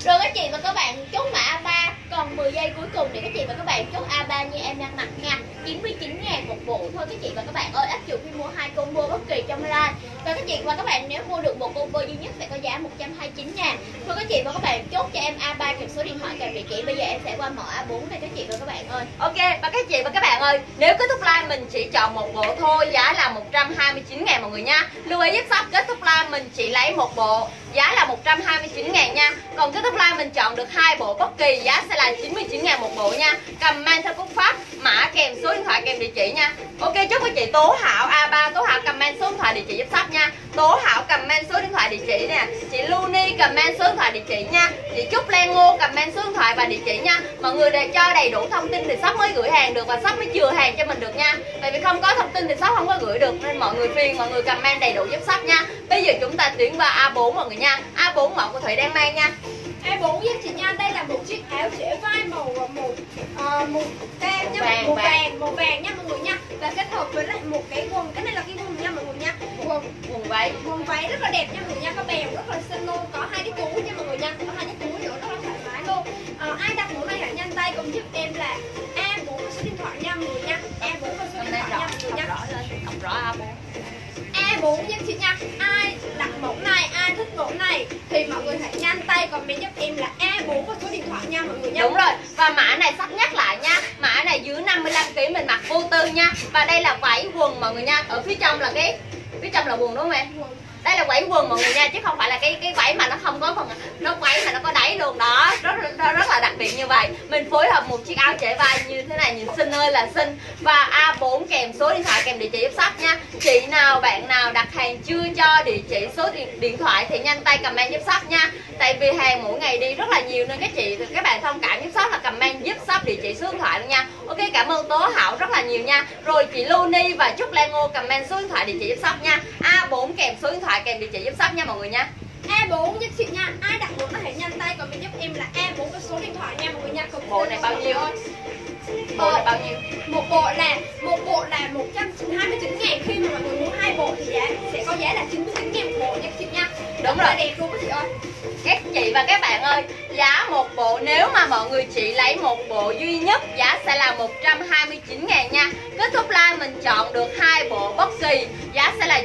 Speaker 2: rồi các chị và các bạn, chốt mã A3 còn 10 giây cuối cùng để các chị và các bạn chốt A3 như em đang mặc nha. 99 ngàn một bộ thôi các chị và các bạn ơi, áp dụng khi mua hai combo bất kỳ trong live Còn các chị và các bạn nếu mua được một combo duy nhất sẽ có giá 129 ngàn. Thôi các chị và các bạn chốt cho em A3 kèm số điện thoại kèm địa chỉ, bây giờ em sẽ qua mẫu A4 này các chị và các bạn ơi.
Speaker 1: Ok, và các chị và các bạn ơi, Nếu kết thúc live mình chỉ chọn một bộ thôi, Giá là 129 ngàn mọi người nha. Lưu ý giúp sắp kết thúc live mình chỉ lấy một bộ. Giá là 129 ngàn nha. Còn kết thúc live mình chọn được hai bộ bất kỳ Giá sẽ là 99 ngàn một bộ nha. Cầm mang theo cúc pháp, Mã kèm số điện thoại kèm địa chỉ nha. Ok, chúc các chị Tố Hảo A3 Tố Hảo comment số điện thoại địa chỉ giúp shop nha. Tố Hảo comment số điện thoại địa chỉ nè. Chị Luni comment số điện thoại địa chỉ nha. Chị Trúc Lan Ngô comment số điện thoại và địa chỉ nha. Mọi người để cho đầy đủ thông tin thì shop mới gửi hàng được và shop mới chừa hàng cho mình được nha. Tại vì không có thông tin thì shop không có gửi được, nên mọi người phiền, mọi người comment đầy đủ giúp shop nha. Bây giờ chúng ta chuyển vào A4 mọi người nha. A4 mẫu của Thủy đang mang nha.
Speaker 3: A4 giúp chị nha, đây là một chiếc áo trễ vai màu màu uh, màu cam nha,
Speaker 1: Vàng,
Speaker 3: màu
Speaker 1: vàng.
Speaker 3: vàng, màu vàng nha mọi người nha. Và kết hợp với lại một cái quần, cái này là cái quần nha mọi người nha, quần
Speaker 1: Quần váy.
Speaker 3: quần váy rất là đẹp nha mọi người nha, có bèo rất là xinh luôn, có hai cái túi nha mọi người nha, có hai cái túi nữa rất là thoải mái luôn. Ờ, ai đặt mẫu này hãy nhanh tay cùng giúp em là A4 số điện thoại nha mọi người nha, A4 và số điện thoại nha mọi người nha.
Speaker 1: rõ lên, đọc rõ A4
Speaker 3: A4 nha chị nha. Ai đặt mẫu này, ai thích mẫu này Thì mọi người hãy nhanh tay comment giúp em là A4 và số điện thoại nha mọi người nha.
Speaker 1: Đúng rồi, và mã này sắp nhắc lại nha. Mã này dưới 55kg mình mặc vô tư nha. Và đây là váy quần mọi người nha. Ở phía trong là cái Phía trong là quần đúng không em? Đây là váy quần mọi người nha chứ không phải là cái cái váy mà nó không có phần nó váy mà nó có đáy luôn. Đó rất rất, rất là đặc biệt như vậy. Mình phối hợp một chiếc áo trải vai như thế này nhìn xinh ơi là xinh. Và A4 kèm số điện thoại kèm địa chỉ giúp shop nha. Chị nào bạn nào đặt hàng chưa cho địa chỉ số điện, điện thoại thì nhanh tay comment giúp shop nha. Tại vì hàng mỗi ngày đi rất là nhiều nên các chị các bạn thông cảm giúp shop là comment giúp shop địa chỉ số điện thoại luôn nha. Ok cảm ơn tố hảo rất là nhiều nha. Rồi chị Luni và Trúc Lan Ngô comment số điện thoại địa chỉ giúp shop nha. A4 kèm số điện thoại kèm địa chỉ giúp shop nha mọi người nha.
Speaker 3: A4 giúp chị nha. Ai đặt mẫu này hãy nhanh tay comment giúp em là A4 và số điện thoại nha mọi người nha. Cùng
Speaker 1: Bộ này bao nhiêu? bộ này bao nhiêu?
Speaker 3: Một bộ là một bộ là 129 ngàn. Khi mà mọi người mua hai bộ thì giá sẽ có giá là 99 ngàn bộ nha chị nha.
Speaker 1: Đúng rồi.
Speaker 3: đẹp luôn các chị ơi.
Speaker 1: Các chị và các bạn ơi giá một bộ nếu mà mọi người chỉ lấy một bộ duy nhất giá sẽ là 129 ngàn nha. Kết thúc like mình chọn được hai bộ bất kỳ giá sẽ là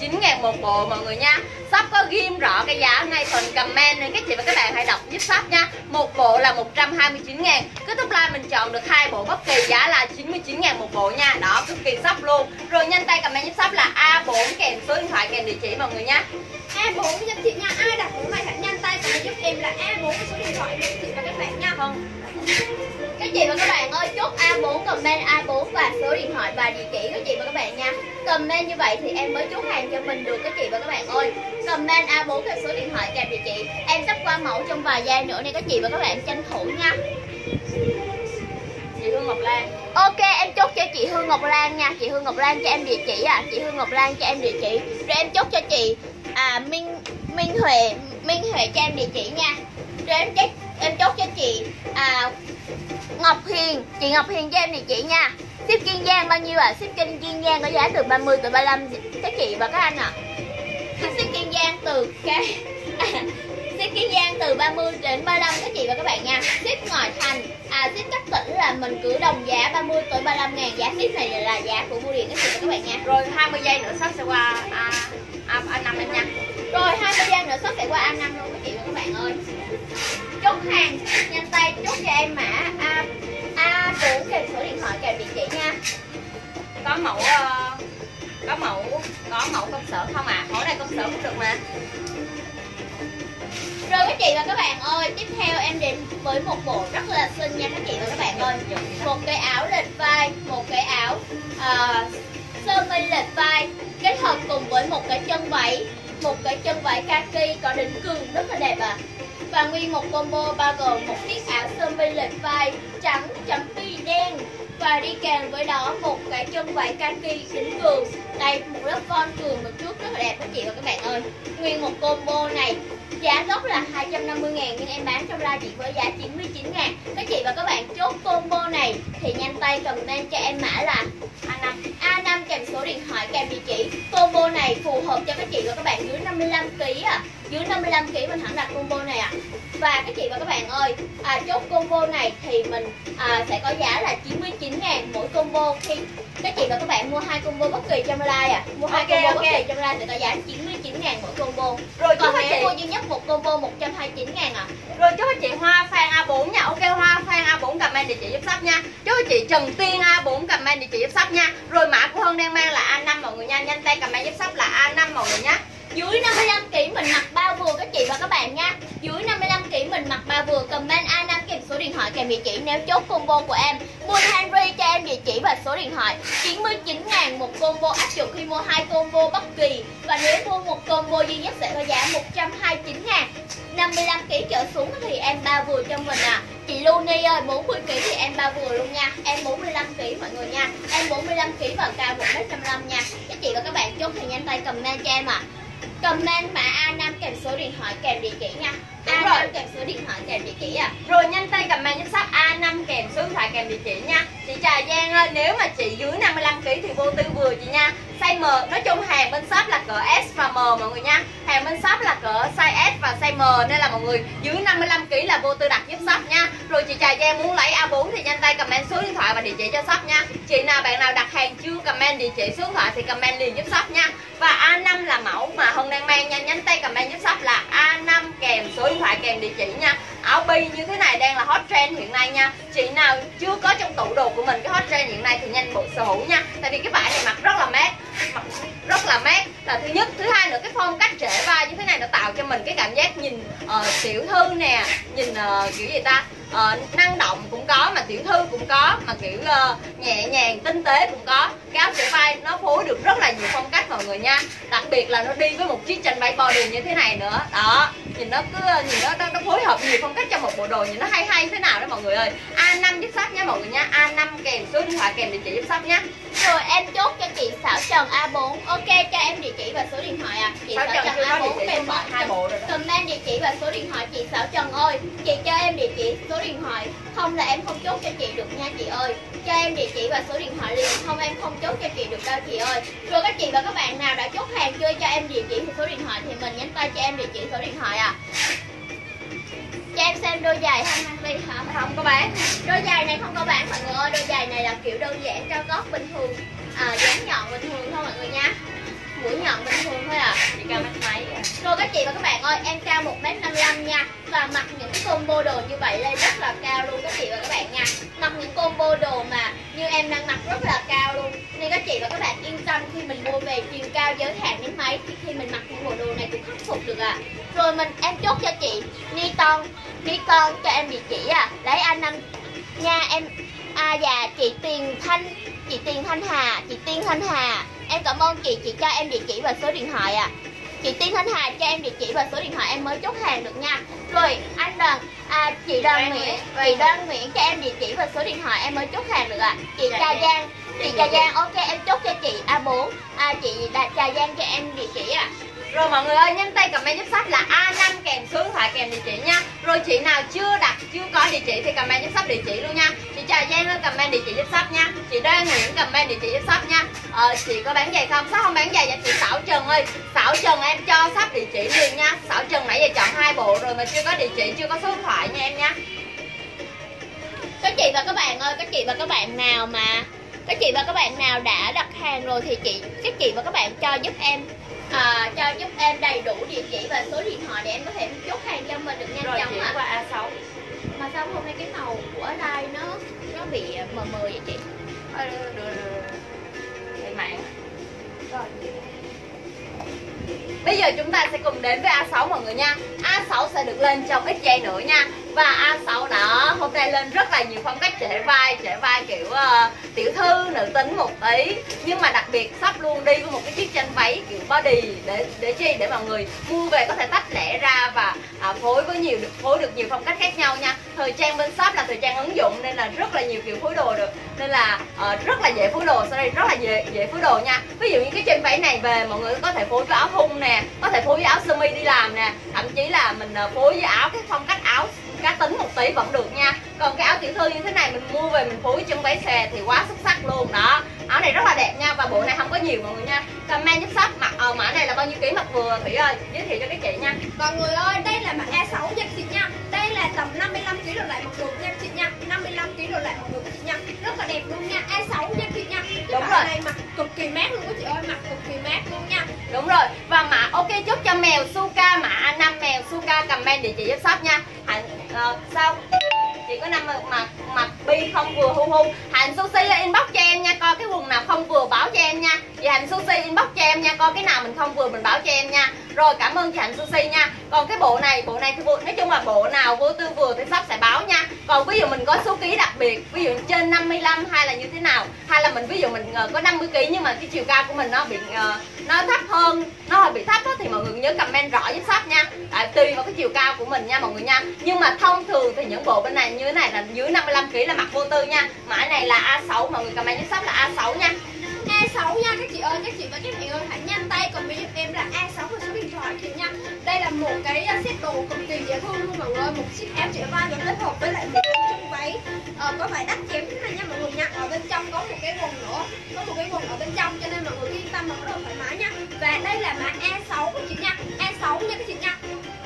Speaker 1: 99 ngàn một bộ mọi người nha. Shop có ghim rõ cái giá ngay phần comment nên các chị và các bạn hãy đọc giúp shop nha. Một bộ là 129 ngàn kết thúc like mình chọn được hai bộ bất kỳ giá là 99 ngàn một bộ nha. Đó cực kỳ shop luôn. Rồi nhanh tay comment giúp shop là A4 kèm số điện thoại kèm địa chỉ mọi người nha.
Speaker 3: A4 giúp chị nha. Ai đặt mẫu này hãy nhanh tay comment giúp em là A4 và số điện thoại nha chị và các bạn nha.
Speaker 1: Không
Speaker 2: Các chị và các bạn ơi, chốt A4 comment A4 và số điện thoại và địa chỉ các chị và các bạn nha. Comment như vậy thì em mới chốt hàng cho mình được các chị và các bạn ơi. Comment A4 và số điện thoại kèm địa chỉ. Em sắp qua mẫu trong vài giây nữa nên các chị và các bạn tranh thủ nha.
Speaker 1: chị Hương Ngọc Lan
Speaker 2: Ok, em chốt cho chị Hương Ngọc Lan nha. Chị Hương Ngọc Lan cho em địa chỉ à. Chị Hương Ngọc Lan cho em địa chỉ. Rồi em chốt cho chị à Minh Minh Huệ Minh Huệ cho em địa chỉ nha. Rồi em chốt em chốt cho chị à Ngọc Hiền, chị Ngọc Hiền cho em địa chỉ nha. Ship Kiên Giang bao nhiêu ạ? À? Ship Kiên Kiên Giang có giá từ 30 tới 35 các chị và các anh ạ. À. Ship Kiên Giang từ cái ship Kiên Giang từ 30 đến 35 các chị và các bạn nha. Ship ngoại thành, à ship các tỉnh là mình cứ đồng giá 30 tới 35 ngàn giá ship này là giá của Bưu điện các chị và các bạn nha.
Speaker 1: rồi 20 giây nữa sắp sẽ qua a a a năm em nha
Speaker 2: Rồi 20 giây nữa sắp sẽ qua A5 luôn các chị và các bạn ơi. Chốt hàng nhanh tay chốt cho em mã A A4 kèm số điện thoại kèm địa chỉ nha.
Speaker 1: có mẫu ờ, có mẫu có mẫu công sở không à mẫu này công sở cũng được mà
Speaker 2: Rồi các chị và các bạn ơi, tiếp theo em đến với một bộ rất là xinh nha các chị và các bạn ơi. Một cái áo lệch vai, một cái áo à, sơ mi lệch vai kết hợp cùng với một cái chân váy, một cái chân váy kaki có đính cường rất là đẹp à. Và nguyên một combo bao gồm một chiếc áo sơ mi lệch vai, trắng, chấm bi đen và đi kèm với đó, một cái chân váy kaki đính cường đây, một lớp con cường một chút rất là đẹp các chị và các bạn ơi. Nguyên một combo này, giá gốc là 250 ngàn, nhưng em bán trong live chỉ với giá 99 ngàn. Các chị và các bạn chốt combo này, thì nhanh tay comment cho em mã là
Speaker 1: A5
Speaker 2: A5 kèm số điện thoại kèm địa chỉ. Combo này phù hợp cho các chị và các bạn dưới 55 kg à dưới 55 kg mình hẳn đặt combo này ạ. à và các chị và các bạn ơi à, chốt combo này thì mình à, sẽ có giá là 99 ngàn mỗi combo. Khi các chị và các bạn mua hai combo bất kỳ trong live à mua hai
Speaker 1: Ok,
Speaker 2: combo
Speaker 1: ok.
Speaker 2: bất kỳ trong live sẽ có giá 99 ngàn mỗi combo.
Speaker 1: Rồi
Speaker 2: còn
Speaker 1: các
Speaker 2: nếu
Speaker 1: chị
Speaker 2: mua duy nhất một combo 129 ngàn à.
Speaker 1: Rồi chúc các chị hoa phan A4 nha. Ok hoa phan A4 comment địa chỉ giúp shop nha. Chúc các chị Trần Tiên A4 comment địa chỉ giúp shop nha. Rồi mã của Hân đang mang là A5 mọi người nha. Nhanh tay comment giúp shop là A5 mọi người nhé
Speaker 2: dưới 55 kg mình mặc bao vừa các chị và các bạn nha. Dưới 55 kg mình mặc bao vừa, comment A5 kèm số điện thoại kèm địa chỉ nếu chốt combo của em. Mua Henry cho em địa chỉ và số điện thoại. 99 ngàn một combo, áp dụng khi mua hai combo bất kỳ. Và nếu mua một combo duy nhất sẽ có giá 129 ngàn. 55 kg trở xuống thì em bao vừa cho mình à. Chị Luni ơi 40 kg thì em bao vừa luôn nha. Em 45 kg mọi người nha. Em 45 kg và cao 1m55 nha. Các chị và các bạn chốt thì nhanh tay comment cho em ạ. à. Comment mã A5 kèm số điện thoại kèm địa chỉ nha. A5
Speaker 1: rồi.
Speaker 2: kèm số điện thoại kèm địa chỉ à?
Speaker 1: Rồi nhanh tay comment giúp shop A5 kèm số điện thoại kèm địa chỉ nha. Chị Trà Giang ơi nếu mà chị dưới 55 kg thì vô tư vừa chị nha. Size M nói chung hàng bên shop là cỡ S và M mọi người nha. Hàng bên shop là cỡ size S và size M nên là mọi người dưới 55 kg là vô tư đặt giúp shop nha. Rồi chị trà Giang muốn lấy A4 thì nhanh tay comment số điện thoại và địa chỉ cho shop nha. Chị nào bạn nào đặt hàng chưa comment địa chỉ số điện thoại thì comment liền giúp shop nha. Và A5 là mẫu mà Hân đang mang nha. Nhanh tay comment giúp shop là A5 kèm số điện điện thoại kèm địa chỉ nha áo bi như thế này đang là hot trend hiện nay nha. Chị nào chưa có trong tủ đồ của mình cái hot trend hiện nay thì nhanh bộ sở hữu nha. Tại vì cái vải này mặc rất là mát mặc rất là mát. Là thứ nhất thứ hai nữa cái phong cách trễ vai như thế này nó tạo cho mình cái cảm giác nhìn uh, tiểu thư nè nhìn uh, kiểu gì ta uh, năng động cũng có mà tiểu thư cũng có mà kiểu uh, nhẹ nhàng tinh tế cũng có. Cái áo trễ vai nó phối được rất là nhiều phong cách mọi người nha. Đặc biệt là nó đi với một chiếc chân váy body như thế này nữa. Đó nhìn nó cứ nhìn nó, nó nó phối hợp nhiều phong cách trong một bộ đồ nhìn nó hay hay thế nào đấy mọi người ơi. A5 giúp shop nha mọi người nha A5 kèm số điện thoại kèm địa chỉ giúp shop nha
Speaker 2: rồi em chốt cho chị Sảo Trần A4 Ok cho em địa chỉ và số điện thoại à Chị Sảo, Trần, Trần A4 kèm một hai bộ rồi đó. Comment địa chỉ và số điện thoại chị Sảo Trần ơi. Chị cho em địa chỉ số điện thoại. Không là em không chốt cho chị được nha chị ơi. Cho em địa chỉ và số điện thoại liền. Không em không chốt cho chị được đâu chị ơi. Rồi các chị và các bạn nào đã chốt hàng chưa cho em địa chỉ và số điện thoại Thì mình nhắn tay cho em địa chỉ số điện thoại à cho em xem đôi giày không mang đi hả?
Speaker 1: Không có bán.
Speaker 2: Đôi giày này không có bán mọi người ơi. Đôi giày này là kiểu đơn giản cao gót bình thường. À, dáng nhọn bình thường thôi mọi người nha mũi nhọn bình thường thôi à.
Speaker 1: Chị cao mét mấy
Speaker 2: rồi các chị và các bạn ơi em cao một m năm nha. Và mặc những cái combo đồ như vậy lên rất là cao luôn các chị và các bạn nha. Mặc những combo đồ mà như em đang mặc rất là cao luôn. Nên các chị và các bạn yên tâm khi mình mua về chiều cao giới hạn đến mấy thì khi mình mặc những bộ đồ này cũng khắc phục được à rồi mình em chốt cho chị ni ton ni con cho em địa chỉ à. Lấy anh năm nha em à dạ chị tiền thanh chị tiền thanh hà chị tiên thanh hà em cảm ơn chị chị cho em địa chỉ và số điện thoại à chị tiên thanh hà cho em địa chỉ và số điện thoại em mới chốt hàng được nha. Rồi anh đoàn à chị đoàn nguyễn chị đoàn nguyễn cho em địa chỉ và số điện thoại em mới chốt hàng được ạ. À. chị trà giang chị trà giang ok em chốt cho chị a 4 à chị trà giang cho em địa chỉ ạ. à.
Speaker 1: Rồi mọi người ơi, nhanh tay comment giúp sách là A5 kèm số điện thoại kèm địa chỉ nha. Rồi chị nào chưa đặt, chưa có địa chỉ thì comment giúp sách địa chỉ luôn nha. Chị Trà Giang lên comment địa chỉ giúp sách nha. Chị Đoan Nguyễn comment địa chỉ giúp sách nha. Ờ, chị có bán giày không? Sách không bán giày dạ chị Sảo Trần ơi Sảo Trần em cho sách địa chỉ liền nha. Sảo Trần nãy giờ chọn hai bộ rồi mà chưa có địa chỉ, chưa có số điện thoại nha em nha.
Speaker 2: Các chị và các bạn ơi, các chị và các bạn nào mà các chị và các bạn nào đã đặt hàng rồi thì chị các chị và các bạn cho giúp em à, cho giúp em đầy đủ địa chỉ và số điện thoại để em có thể chốt hàng cho mình được nhanh
Speaker 1: Rồi
Speaker 2: chóng ạ.
Speaker 1: qua A6
Speaker 2: Mà sao hôm nay cái màu của đây nó nó bị mờ mờ vậy chị?
Speaker 1: Ờ, được, được, được. Vậy mạng Rồi Bây giờ chúng ta sẽ cùng đến với A6 mọi người nha A6 sẽ được lên trong ít giây nữa nha và A6 đó hôm nay lên rất là nhiều phong cách trễ vai Trễ vai kiểu uh, tiểu thư, nữ tính một tí. Nhưng mà đặc biệt sắp luôn đi với một cái chiếc chân váy kiểu body Để để chi? Để mọi người mua về có thể tách lẻ ra và à, phối với nhiều phối được nhiều phong cách khác nhau nha. Thời trang bên shop là thời trang ứng dụng nên là rất là nhiều kiểu phối đồ được. Nên là uh, rất là dễ phối đồ, sau đây rất là dễ dễ phối đồ nha. Ví dụ như cái chân váy này về mọi người có thể phối với áo thun nè có thể phối với áo sơ mi đi làm nè. Thậm chí là mình uh, phối với áo cái phong cách áo cá tính một tí vẫn được nha. Còn cái áo tiểu thư như thế này mình mua về mình phối chân váy xòe thì quá xuất sắc luôn, đó áo này rất là đẹp nha và bộ này không có nhiều mọi người nha. Comment giúp shop mặc ờ, mã này là bao nhiêu ký mặc vừa thủy ơi? Giới thiệu cho các chị nha.
Speaker 3: Mọi người ơi, đây là mặt A6 nha chị nha. Đây là tầm 55 kg độ lại mặc đồ nha chị nha. 55 kg độ lại mặc đồ chị nha. Rất là đẹp luôn nha A6 nha chị nha.
Speaker 1: Đúng rồi.
Speaker 3: này mặc cực kỳ mát luôn chị ơi Mặc cực kỳ mát luôn nha.
Speaker 1: Đúng rồi. Và mã ok chốt cho mèo suka mã A5 mèo suka comment địa chỉ giúp shop nha. Hạnh ờ, sao? Chị có năm mặt mặt bi không vừa hu hu. Hạnh sushi inbox cho em nha coi cái quần nào không vừa báo cho em nha. Chị hạnh sushi inbox cho em nha, coi cái nào mình không vừa mình báo cho em nha. Rồi, cảm ơn chị hạnh sushi nha. Còn cái bộ này bộ này thì vừa, nói chung là bộ nào vô tư vừa thì shop sẽ báo nha. Còn ví dụ mình có số ký đặc biệt, ví dụ trên 55 hay là như thế nào, hay là mình, ví dụ mình ờ, có 50 kg nhưng mà cái chiều cao của mình nó bị ờ, nó thấp hơn, nó hơi bị thấp đó thì mọi người nhớ comment rõ với shop nha. Tại tùy vào cái chiều cao của mình nha mọi người nha. Nhưng mà thông thường thì những bộ bên này như thế này là dưới 55 kg là mặc vô tư nha. Mã này là A6 mọi người comment với shop là A6 6 nha.
Speaker 3: A6 nha các chị ơi, các chị và các chị ơi hãy nhanh tay comment giúp em là A6 và số điện thoại chị nha. Đây là một cái uh, set đồ cực kỳ dễ thương luôn mọi người. Một chiếc áo chị vai và kết hợp với lại một cái chân váy. Ờ, Có phải đắt chém thế này nha mọi người nha. Ở bên trong có một cái quần nữa. Có một cái quần ở bên trong cho nên mọi người yên tâm mà có đồ thoải mái nha. Và đây là mã A6 của chị nha. A6 nha các chị nha.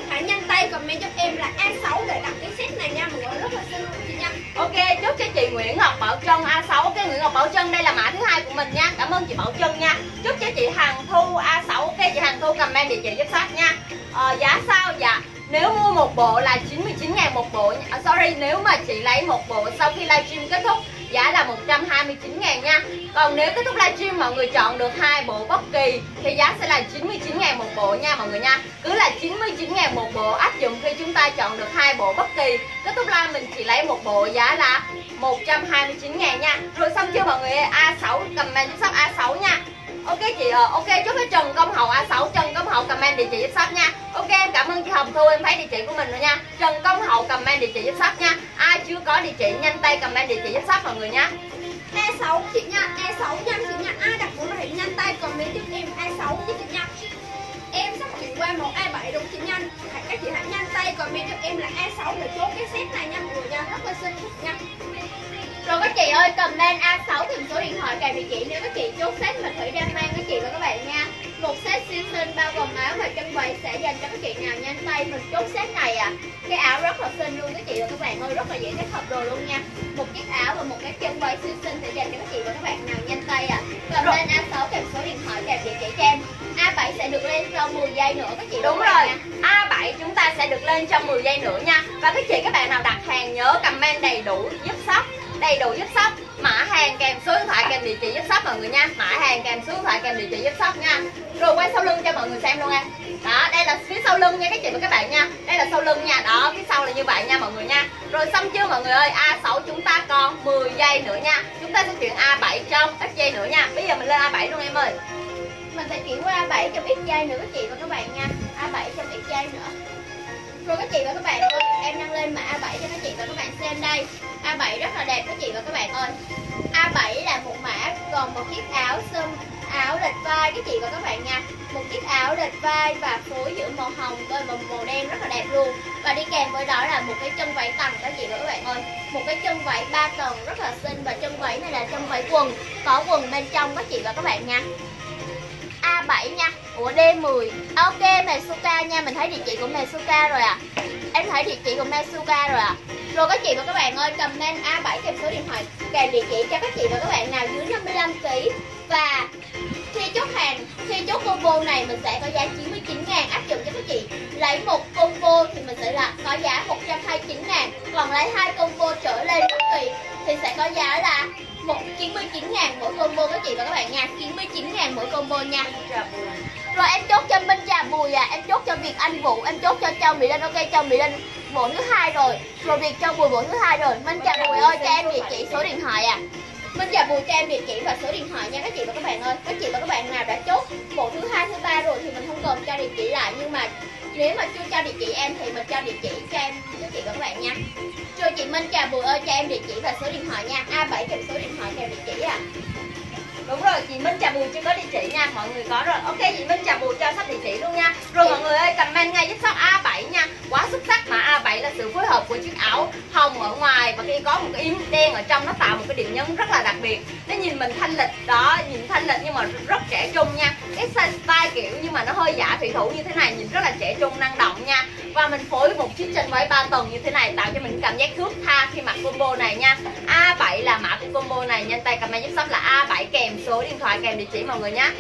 Speaker 3: Hãy nhanh tay tay comment giúp em là A6 để đặt cái set này nha mọi người. Rất là xinh luôn chị nha
Speaker 1: Ok, chúc cho chị Nguyễn Ngọc Bảo Trân A6 Ok, Nguyễn Ngọc Bảo Trân đây là mã thứ hai của mình nha. Cảm ơn chị Bảo Trân nha. Chúc cho chị Hằng Thu A6 Ok, chị Hằng Thu comment địa chỉ giúp shop nha. Ờ, Giá sao? Dạ nếu mua một bộ là 99 ngàn một bộ. À, Sorry, nếu mà chị lấy một bộ sau khi livestream kết thúc Giá là 129 ngàn nha. Còn nếu kết thúc livestream mọi người chọn được hai bộ bất kỳ, Thì giá sẽ là 99 ngàn một bộ nha mọi người nha. Cứ là 99 ngàn một bộ áp dụng khi chúng ta chọn được hai bộ bất kỳ. Kết thúc live mình chỉ lấy một bộ giá là 129 ngàn nha. Rồi xong chưa mọi người? A6 comment giúp shop A6 nha. Ok chị ờ, ok chúc cái Trần Công Hậu à, A6 Trần Công Hậu comment địa chỉ giúp shop nha. Ok em cảm ơn chị Hồng Thu em thấy địa chỉ của mình rồi nha. Trần Công Hậu comment địa chỉ giúp shop nha. Ai chưa có địa chỉ nhanh tay comment địa chỉ giúp shop mọi người nha.
Speaker 3: E6 chị nha E6 nha chị nha. Ai đặt mẫu bảo nhanh tay comment giúp em e A6 chứ chị nha. Em sắp chuyển qua mẫu E7 đúng chị nha. Hãy các chị hãy nhanh tay comment giúp em là E6 để chốt cái set này nha mọi người nha. Rất là xinh nha.
Speaker 2: Rồi các chị ơi comment A6 tìm số điện thoại kèm địa chỉ nếu các chị chốt set mà Thủy đang mang các chị và các bạn nha. Một set siêu xinh bao gồm áo và chân váy sẽ dành cho các chị nào nhanh tay mình chốt set này à. Cái áo rất là xinh luôn các chị và các bạn ơi rất là dễ kết hợp đồ luôn nha. Một chiếc áo và một cái chân váy siêu xinh sẽ dành cho các chị và các bạn nào nhanh tay à. Comment A6 kèm số điện thoại kèm địa chỉ cho em A7 sẽ được lên sau 10 giây nữa các chị
Speaker 1: Đúng rồi.
Speaker 2: nha.
Speaker 1: A7 chúng ta sẽ được lên trong 10 giây nữa nha. Và các chị các bạn nào đặt hàng nhớ comment đầy đủ giúp shop Đầy đủ giúp shop Mã hàng kèm số điện thoại kèm địa chỉ giúp shop mọi người nha. Mã hàng kèm số điện thoại kèm địa chỉ giúp shop nha. Rồi quay sau lưng cho mọi người xem luôn em Đó, đây là phía sau lưng nha các chị và các bạn nha. Đây là sau lưng nha. Đó, phía sau là như vậy nha mọi người nha. Rồi xong chưa mọi người ơi? A6 chúng ta còn 10 giây nữa nha. Chúng ta sẽ chuyển A7 trong ít giây nữa nha. Bây giờ mình lên A7 luôn em ơi.
Speaker 2: Mình sẽ chuyển qua A7 trong ít giây nữa các chị và các bạn nha. A7 trong ít giây nữa. Thưa các chị và các bạn ơi em đang lên mã A7 cho các chị và các bạn xem đây. A7 rất là đẹp các chị và các bạn ơi. A7 là một mã còn một chiếc áo sơn áo lệch vai các chị và các bạn nha. Một chiếc áo lệch vai và phối giữa màu hồng với màu, màu đen rất là đẹp luôn. Và đi kèm với đó là một cái chân váy tầng các chị và các bạn ơi. Một cái chân váy 3 tầng rất là xinh và chân váy này là chân váy quần có quần bên trong các chị và các bạn nha. 7 nha. Ủa D10 à, Ok Mesuka nha. Mình thấy địa chỉ của Mesuka rồi à Em thấy địa chỉ của Mesuka rồi à Rồi các chị và các bạn ơi, Comment A7 kèm số điện thoại, Kèm địa chỉ cho các chị và các bạn nào dưới 55kg Và khi chốt hàng, Khi chốt combo này, mình sẽ có giá 99 ngàn áp dụng cho các chị. Lấy một combo thì mình sẽ là có giá 129 ngàn. Còn lấy hai combo trở lên bất kỳ thì sẽ có giá là một 99 ngàn mỗi combo các chị và các bạn nha. 99 ngàn mỗi combo nha. Rồi em chốt cho Minh Trà Bùi à. Em chốt cho Việt Anh Vũ. Em chốt cho Châu Mỹ Linh. Ok, Châu Mỹ Linh bộ thứ hai rồi. Rồi Việt Châu Bùi bộ thứ hai rồi. Minh Trà Bùi ơi, cho em địa chỉ số điện thoại à. Minh và Bùi Trang em địa chỉ và số điện thoại nha các chị và các bạn ơi. Các chị và các bạn nào đã chốt bộ thứ hai, thứ ba rồi thì mình không cần cho địa chỉ lại. Nhưng mà nếu mà chưa cho địa chỉ em thì mình cho địa chỉ cho em, các chị và các bạn nha. Rồi chị Minh chào Bùi ơi, cho em địa chỉ và số điện thoại nha. A7 kèm số điện thoại kèm địa chỉ à
Speaker 1: Đúng rồi, chị Minh Trà Bùi chưa có địa chỉ nha, mọi người có rồi. Ok, chị Minh Trà Bùi cho sắp địa chỉ luôn nha. Rồi mọi người ơi, comment ngay giúp shop A7 nha. Quá xuất sắc mà A7 là sự phối hợp của chiếc áo hồng ở ngoài và khi có một cái yếm đen ở trong nó tạo một cái điểm nhấn rất là đặc biệt. Nó nhìn mình thanh lịch đó, nhìn thanh lịch nhưng mà rất trẻ trung nha. Cái style kiểu nhưng mà nó hơi giả thủy thủ như thế này nhìn rất là trẻ trung năng động nha. Và mình phối một chiếc chân váy ba tầng như thế này tạo cho mình cảm giác thước tha khi mặc combo này nha. A7 combo này, nhanh tay comment giúp shop là A7 kèm số điện thoại kèm địa chỉ mọi người nhé.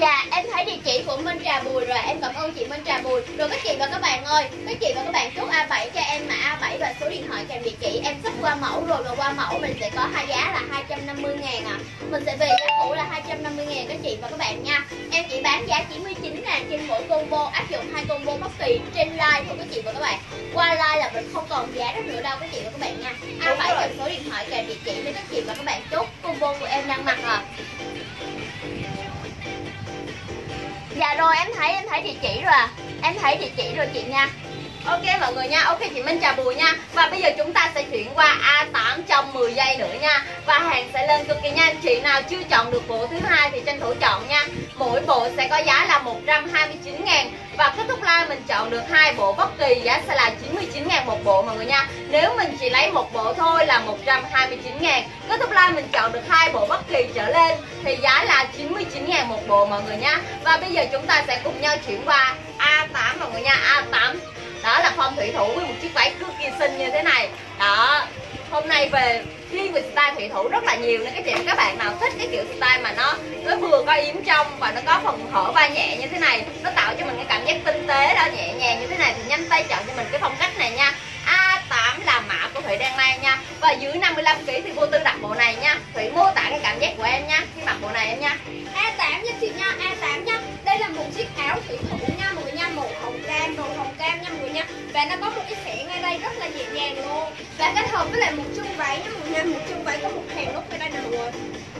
Speaker 2: Dạ em thấy địa chỉ của Minh Trà Bùi rồi. Em cảm ơn chị Minh Trà Bùi. Rồi các chị và các bạn ơi Các chị và các bạn chốt A7 cho em mã A7 và số điện thoại kèm địa chỉ. Em sắp qua mẫu rồi và qua mẫu mình sẽ có hai giá là 250 ngàn à Mình sẽ về giá cũ là 250 ngàn các chị và các bạn nha. Em chỉ bán giá 99 ngàn trên mỗi combo Áp dụng hai combo bất kỳ trên live của các chị và các bạn. Qua live là mình không còn giá đó nữa đâu các chị và các bạn nha. A7 kèm số điện thoại kèm địa chỉ để các chị và các bạn chốt combo của em đang mặc à Dạ rồi, em thấy em thấy địa chỉ rồi. À Em thấy địa chỉ rồi chị nha.
Speaker 1: Ok mọi người nha, ok chị Minh chào Bùi nha. Và bây giờ chúng ta sẽ chuyển qua A8 trong 10 giây nữa nha. Và hàng sẽ lên cực kỳ nhanh. Chị nào chưa chọn được bộ thứ hai thì tranh thủ chọn nha. Mỗi bộ sẽ có giá là 129 ngàn. Và kết thúc live mình chọn được hai bộ bất kỳ. Giá sẽ là 99 ngàn một bộ mọi người nha. Nếu mình chỉ lấy một bộ thôi là 129 ngàn. Kết thúc live mình chọn được hai bộ bất kỳ trở lên Thì giá là 99 ngàn một bộ mọi người nha. Và bây giờ chúng ta sẽ cùng nhau chuyển qua A8 mọi người nha. A8 đó là phong thủy thủ với một chiếc váy cực kỳ xinh như thế này. Đó, hôm nay về riêng về style thủy thủ rất là nhiều nên cái chị các bạn nào thích cái kiểu style mà nó nó vừa có yếm trong và nó có phần hở vai nhẹ như thế này, nó tạo cho mình cái cảm giác tinh tế đó, nhẹ nhàng như thế này thì nhanh tay chọn cho mình cái phong cách này nha. A8 là mã của Thủy đang mang nha. Và dưới 55kg thì vô tư đặt bộ này nha. Thủy mô tả cái cảm giác của em nha Khi mặc bộ này em nha.
Speaker 3: A8 nha chị nha A8 nha. Đây là một chiếc áo thủy thủ nha màu hồng cam màu hồng cam nha mọi người nha. Và nó có một cái xẻ ngay đây rất là nhẹ nhàng luôn. Và kết hợp với lại một chân váy nha mọi người nha. Một chân váy có một hàng nút ở đây nè mọi người.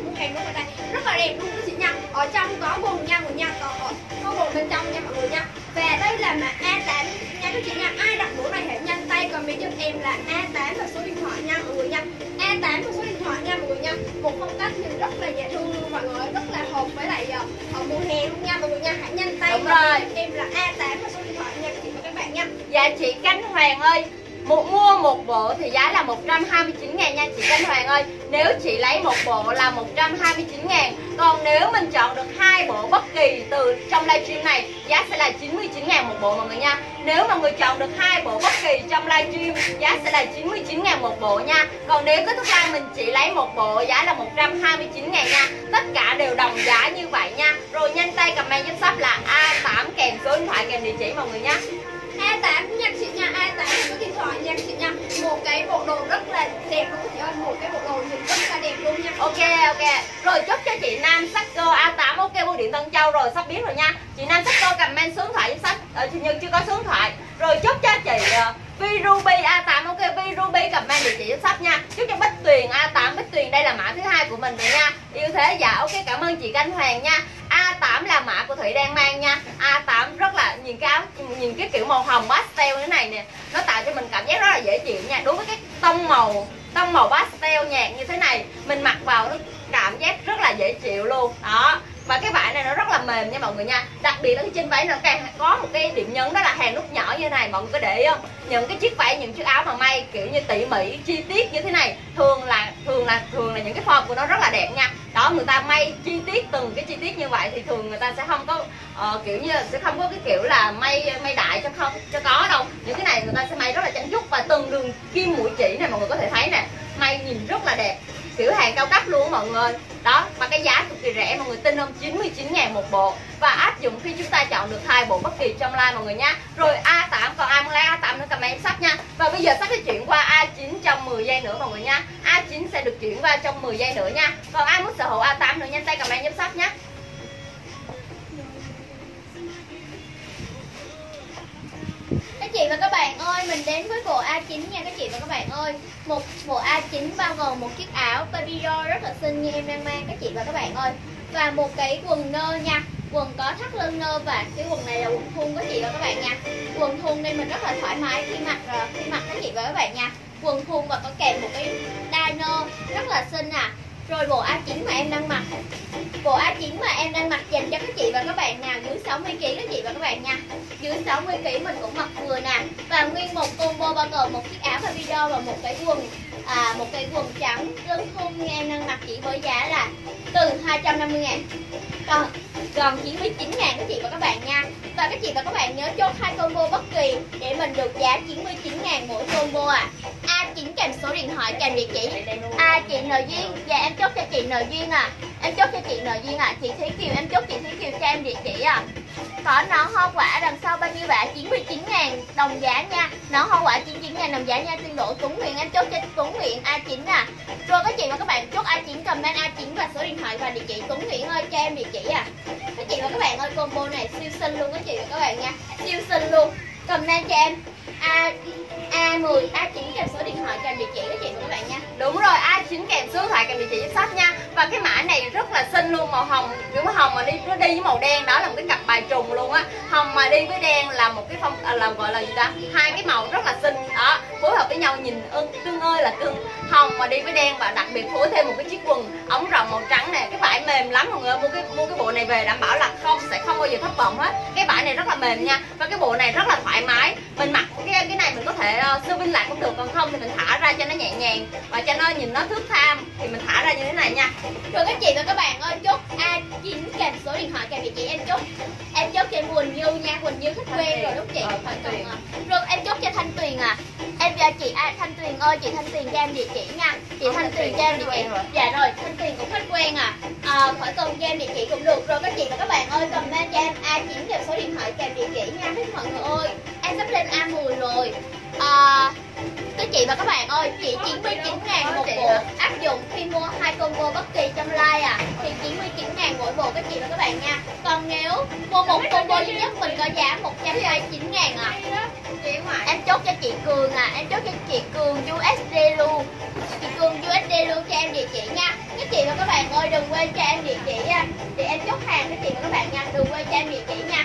Speaker 3: Một hàng nút ở đây. Rất là đẹp luôn quý chị nha. Ở trong có bồn nha mọi người nha. Có, có bồn bên trong nha mọi người nha. Và đây là mã A8 nha các chị nha. Ai đặt mũ này hãy nhanh tay comment cho em là A8 và số điện thoại nha mọi người nha. A8 và số điện thoại nha mọi người nha. Một phong cách nhìn rất là dễ thương mọi người rất là hợp với lại uh, ở mùa hè luôn nha. Mọi người nha hãy nhanh tay
Speaker 1: Đúng rồi.
Speaker 3: em là A8 và số điện thoại nha chị và các bạn nha.
Speaker 1: Dạ chị Cánh Hoàng ơi một mua, một bộ thì giá là 129 ngàn nha chị thanh Hoàng ơi. Nếu chị lấy một bộ là 129 ngàn. Còn nếu mình chọn được hai bộ bất kỳ từ trong livestream này, Giá sẽ là 99 ngàn một bộ mọi người nha. Nếu mà người chọn được hai bộ bất kỳ trong livestream, Giá sẽ là 99 ngàn một bộ nha. Còn nếu kết thúc live mình chỉ lấy một bộ, Giá là 129 ngàn nha. Tất cả đều đồng giá như vậy nha. Rồi nhanh tay comment giúp shop là A8 kèm số điện thoại kèm địa chỉ mọi người nha.
Speaker 3: A8 nha chị nha A8 là điện thoại nha chị nha một cái bộ đồ rất là đẹp luôn, chị ơi. Một cái bộ đồ nhìn rất là đẹp luôn nha.
Speaker 1: Ok ok. Rồi chúc cho chị Nam sắc cơ A8 ok, bưu điện Tân Châu rồi, sắp biết rồi nha. Chị Nam sắc cơ comment số điện thoại giúp sách Ờ chị Nhân chưa có số điện thoại. Rồi chúc cho chị ờ, uh, Vi Ruby A8 ok Vi Ruby comment địa chỉ giúp sách nha. Chúc cho Bích Tuyền A8 Bích Tuyền đây là mã thứ hai của mình rồi nha. Yêu thế dạ ok cảm ơn chị Canh Hoàng nha. A8 là mã của Thủy đang mang nha. A8 rất là nhìn cái áo nhìn cái kiểu màu hồng pastel như thế này nè. Nó tạo cho mình cảm giác rất là dễ chịu nha. Đối với cái tông màu tông màu pastel nhạt như thế này mình mặc vào nó cảm giác rất là dễ chịu luôn. Đó và cái vải này nó rất là mềm nha mọi người nha. Đặc biệt là cái trên váy nó càng có một cái điểm nhấn đó là hàng nút nhỏ như thế này mọi người có để ý không? Những cái chiếc váy những chiếc áo mà may kiểu như tỉ mỉ chi tiết như thế này thường là thường là thường là những cái form của nó rất là đẹp nha. Đó người ta may chi tiết từng cái chi tiết như vậy thì thường người ta sẽ không có uh, kiểu như sẽ không có cái kiểu là may may đại cho không cho có đâu. Những cái này người ta sẽ may rất là chăm chút và từng đường kim mũi chỉ này mọi người có thể thấy nè. May nhìn rất là đẹp. Kiểu hàng cao cấp luôn mọi người đó và cái giá cực kỳ rẻ mọi người tin không? 99 ngàn một bộ. Và áp dụng khi chúng ta chọn được hai bộ bất kỳ trong live mọi người nha rồi A8 còn ai muốn lấy A8 nữa comment sắp nha. Và bây giờ sắp sẽ chuyển qua A9 trong 10 giây nữa mọi người nha A9 sẽ được chuyển qua trong 10 giây nữa nha. Còn ai muốn sở hữu A8 nữa, nhanh tay comment giúp sắp nhé
Speaker 2: Các chị và các mình đến với bộ A9 nha các chị và các bạn ơi. Một bộ A9 bao gồm một chiếc áo baby doll rất là xinh như em đang mang các chị và các bạn ơi. Và một cái quần nơ nha. Quần có thắt lưng nơ và cái quần này là quần thun các chị và các bạn nha. Quần thun nên mình rất là thoải mái khi mặc ờ, khi mặc các chị và các bạn nha. Quần thun và có kèm một cái đai nơ rất là xinh à rồi bộ A9 mà em đang mặc Bộ A9 mà em đang mặc dành cho các chị và các bạn nào dưới 60kg các chị và các bạn nha. Dưới 60kg mình cũng mặc vừa nè. Và nguyên một combo bao gồm một chiếc áo và video và một cái quần à, Một cái quần trắng. Đơn thun em đang mặc chỉ với giá là từ 250 ngàn. Còn, còn 99 ngàn các chị và các bạn nha. Và các chị và các bạn nhớ chốt hai combo bất kỳ để mình được giá 99 ngàn mỗi combo à. A9 kèm số điện thoại kèm địa chỉ. A chị N Duyên. Và em chốt cho chị N Duyên à. Em chốt cho chị nợ Duyên à Chị Thúy Kiều, em chốt chị Thúy Kiều cho em địa chỉ à. Có nón hoa quả đằng sau bao nhiêu bả? 99 ngàn đồng giá nha. Nón hoa quả 99 ngàn đồng giá nha. Tuyên độ Tuấn nguyện em chốt cho Tuấn nguyện A9 à. Rồi các chị và các bạn, chốt A9 comment A9 và số điện thoại và địa chỉ Tuấn nguyện ơi, cho em địa chỉ à. Các chị và các bạn ơi, combo này siêu xinh luôn các chị và các bạn nha. Siêu xinh luôn. Comment cho em A A10 A9 kèm số điện thoại kèm địa chỉ các chị của các bạn nha.
Speaker 1: Đúng rồi, A9 kèm số điện thoại kèm địa chỉ sách nha. Và cái mã này rất là xinh luôn, màu hồng. Kiểu màu hồng mà đi nó đi với màu đen đó là một cái cặp bài trùng luôn á. Hồng mà đi với đen là một cái phong à, là gọi là gì ta? Hai cái màu rất là xinh đó. Phối hợp với nhau nhìn ưng cưng ơi là cưng. Hồng mà đi với đen và đặc biệt phối thêm một cái chiếc quần ống rộng màu trắng nè. Cái vải mềm lắm mọi người mua cái mua cái bộ này về đảm bảo là không sẽ không bao giờ thất vọng hết. Cái vải này rất là mềm nha. Và cái bộ này rất là thoải mái. Mình mặc cái cái này mình có thể uh, sơ vinh lại cũng được còn không thì mình thả ra cho nó nhẹ nhàng và cho nó nhìn nó thước tham thì mình thả ra như thế này nha.
Speaker 2: Rồi các chị và các bạn ơi chốt A9 kèm số điện thoại kèm địa chỉ em chốt. Em chốt cho em Quỳnh Như nha Quỳnh Như khách quen rồi đúng chị?
Speaker 1: Ờ, Thanh
Speaker 2: Rồi,
Speaker 1: Tuyền.
Speaker 2: còn, à, Rồi em chốt cho Thanh Tuyền à. Giờ chị à, Thanh Tuyền ơi chị Thanh Tuyền cho em địa chỉ nha. Chị Thanh Tuyền cho em địa chỉ. dạ rồi Thanh Tuyền cũng khách quen à, à khỏi cần cho em địa chỉ cũng được. Rồi các chị và các bạn ơi comment cho em A chuyển kèm số điện thoại kèm địa chỉ nha. Thích mọi người ơi em sắp lên A10 rồi Ờ, à, các chị và các bạn ơi chỉ 99 ngàn một bộ áp dụng khi mua hai combo bất kỳ trong like à. Thì 99 ngàn mỗi bộ các chị và các bạn nha. Còn nếu mua một combo duy nhất mình có giá 129 ngàn à. Em chốt cho chị Cường à em chốt cho chị Cường USD luôn. Chị Cường USD luôn cho em địa chỉ nha. Các chị và các bạn ơi đừng quên cho em địa chỉ à. để em chốt hàng các chị và các bạn nha đừng quên cho em địa chỉ nha.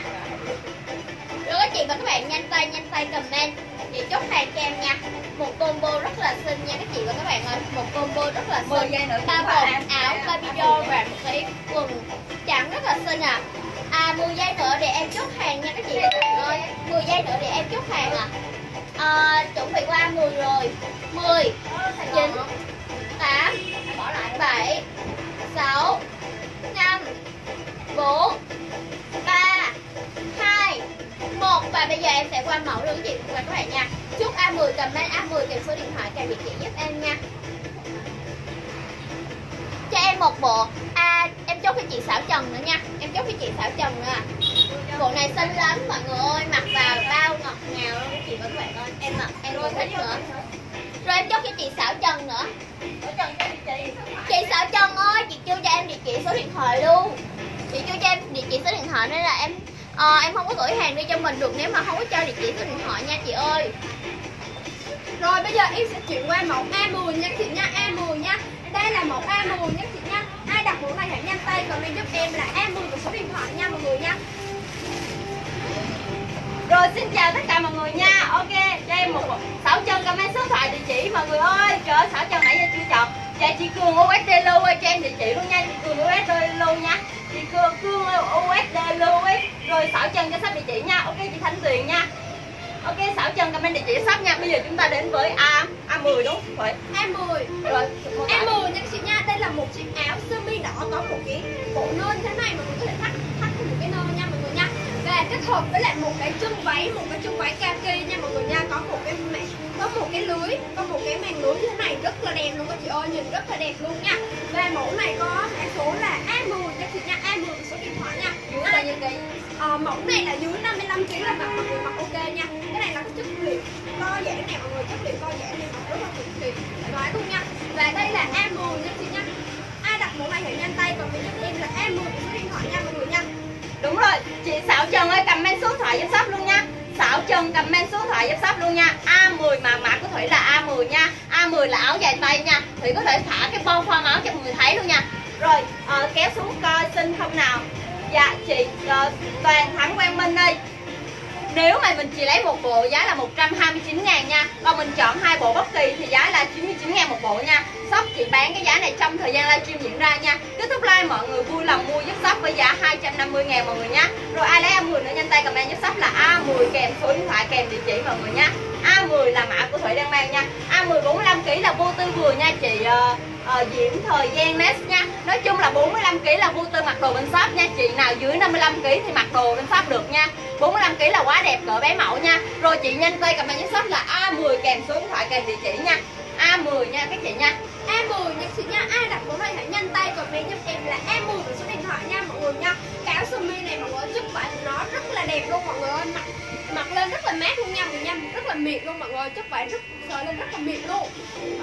Speaker 2: Rồi các chị và các bạn nhanh tay nhanh tay comment để chốt hàng cho em nha. Một combo rất là xinh nha các chị và các bạn ơi. Một combo rất là xinh. Ba bộ áo baby doll và một cái quần trắng rất là xinh à. À 10 giây nữa để em chốt hàng nha các chị và các bạn ơi. 10 giây nữa để em chốt hàng à, à chuẩn bị qua 10 rồi. 10 9 8 7 6 5 4 3 2 1 Và bây giờ em sẽ qua mẫu luôn chị và các bạn nha. Chúc A10 comment A10 kèm số điện thoại kèm địa chỉ giúp em nha. Cho em một bộ. À em chốt cho chị Xảo Trần nữa nha. Em chốt cho chị Xảo Trần nữa à. Bộ này xinh lắm, mọi người ơi. Mặc vào bao ngọt ngào luôn chị và các bạn ơi. Em mặc, em cũng thích nữa. Rồi em chốt cho chị Xảo Trần nữa. Chị Xảo Trần ơi, Chị chưa cho em địa chỉ số điện thoại luôn. Chị chưa cho em địa chỉ số điện thoại nên là em à, em không có gửi hàng đi cho mình được nếu mà không có cho địa chỉ số điện thoại nha chị ơi.
Speaker 3: Rồi bây giờ em sẽ chuyển qua mẫu A10 nha chị nha A10 nha. Đây là mẫu A10 nha chị nha. Ai đặt mẫu này hãy nhanh tay comment giúp em là A10 và số điện thoại nha mọi người nha.
Speaker 1: Rồi xin chào tất cả mọi người nha. Ok cho em một sáu chân comment số điện thoại địa chỉ mọi người ơi. Trời ơi sáu chân nãy giờ chưa chọn. Dạ chị cường USD luôn ơi cho em địa chỉ luôn nha. Chị cường USD luôn nha chị cường cương USD luôn ấy rồi sáu chân cho sắp địa chỉ nha. Ok chị thanh tuyền nha. Ok sáu chân comment địa chỉ sắp nha. Bây giờ chúng ta đến với a a 10 đúng không? Phải.
Speaker 3: A10
Speaker 1: rồi
Speaker 3: A10 nha chị nha. Đây là một chiếc áo sơ mi đỏ có một cái bộ nơ như thế này mà mình có thể thắt thắt một cái nơ nha mọi người và kết hợp với lại một cái chân váy một cái chân váy kaki nha mọi người nha. Có một cái mẹ có một cái lưới có một cái màn lưới như thế này rất là đẹp luôn các chị ơi nhìn rất là đẹp luôn nha. Và mẫu này có mã số là A10 nha chị nha A10 số điện thoại nha.
Speaker 1: Dưới bao nhiêu cây
Speaker 3: Ờ, mẫu này là dưới 55 kg là mặc mọi người mặc ok nha. Cái này là cái chất liệu co giãn này mọi người chất liệu co giãn này mặc rất là cực kỳ thoải luôn nha. Và đây là A10 nha chị nha. Ai đặt mẫu này hãy nhanh tay còn mình giúp em là A10 số điện thoại nha mọi người nha
Speaker 1: đúng rồi chị Sảo Trần ơi comment số điện thoại giúp shop luôn nha. Sảo Trần comment số điện thoại giúp shop luôn nha. A10 mà mã của Thủy là A10 nha. A10 là áo dài tay nha. Thủy có thể thả cái bo form áo cho mọi người thấy luôn nha. Rồi à, kéo xuống coi xin không nào. Dạ chị à, Toàn Thắng Quang Minh ơi. Nếu mà mình chỉ lấy một bộ giá là 129 ngàn nha Còn mình chọn hai bộ bất kỳ thì giá là 99 ngàn một bộ nha. Shop chỉ bán cái giá này trong thời gian livestream diễn ra nha. Kết thúc live mọi người vui lòng mua giúp shop với giá 250 ngàn mọi người nha. Rồi ai lấy A10 nữa nhanh tay comment giúp shop là A10 kèm số điện thoại kèm địa chỉ mọi người nha. A10 là mã của Thủy đang mang nha. A10 45kg là vô tư vừa nha chị uh, uh, Diễm thời gian Nest nha. Nói chung là 45kg là vô tư mặc đồ bên shop nha Chị. Nào dưới 55kg thì mặc đồ bên shop được nha. 45kg là quá đẹp cỡ bé mẫu nha. Rồi chị nhanh tay comment giúp shop là A10 kèm số điện thoại kèm địa chỉ nha. A10 nha các chị nha.
Speaker 3: A10 nha, chị nha, ai đặt mẫu này hãy nhanh tay comment giúp em là A10 của số điện thoại nha, mọi người nha. Cái áo sơ mi này mọi người chất vải của nó rất là đẹp luôn, mọi người ơi. Mặc mặc lên rất là mát luôn nha mọi nha rất là mịn luôn mọi người chất vải rất sờ lên rất là mịn luôn.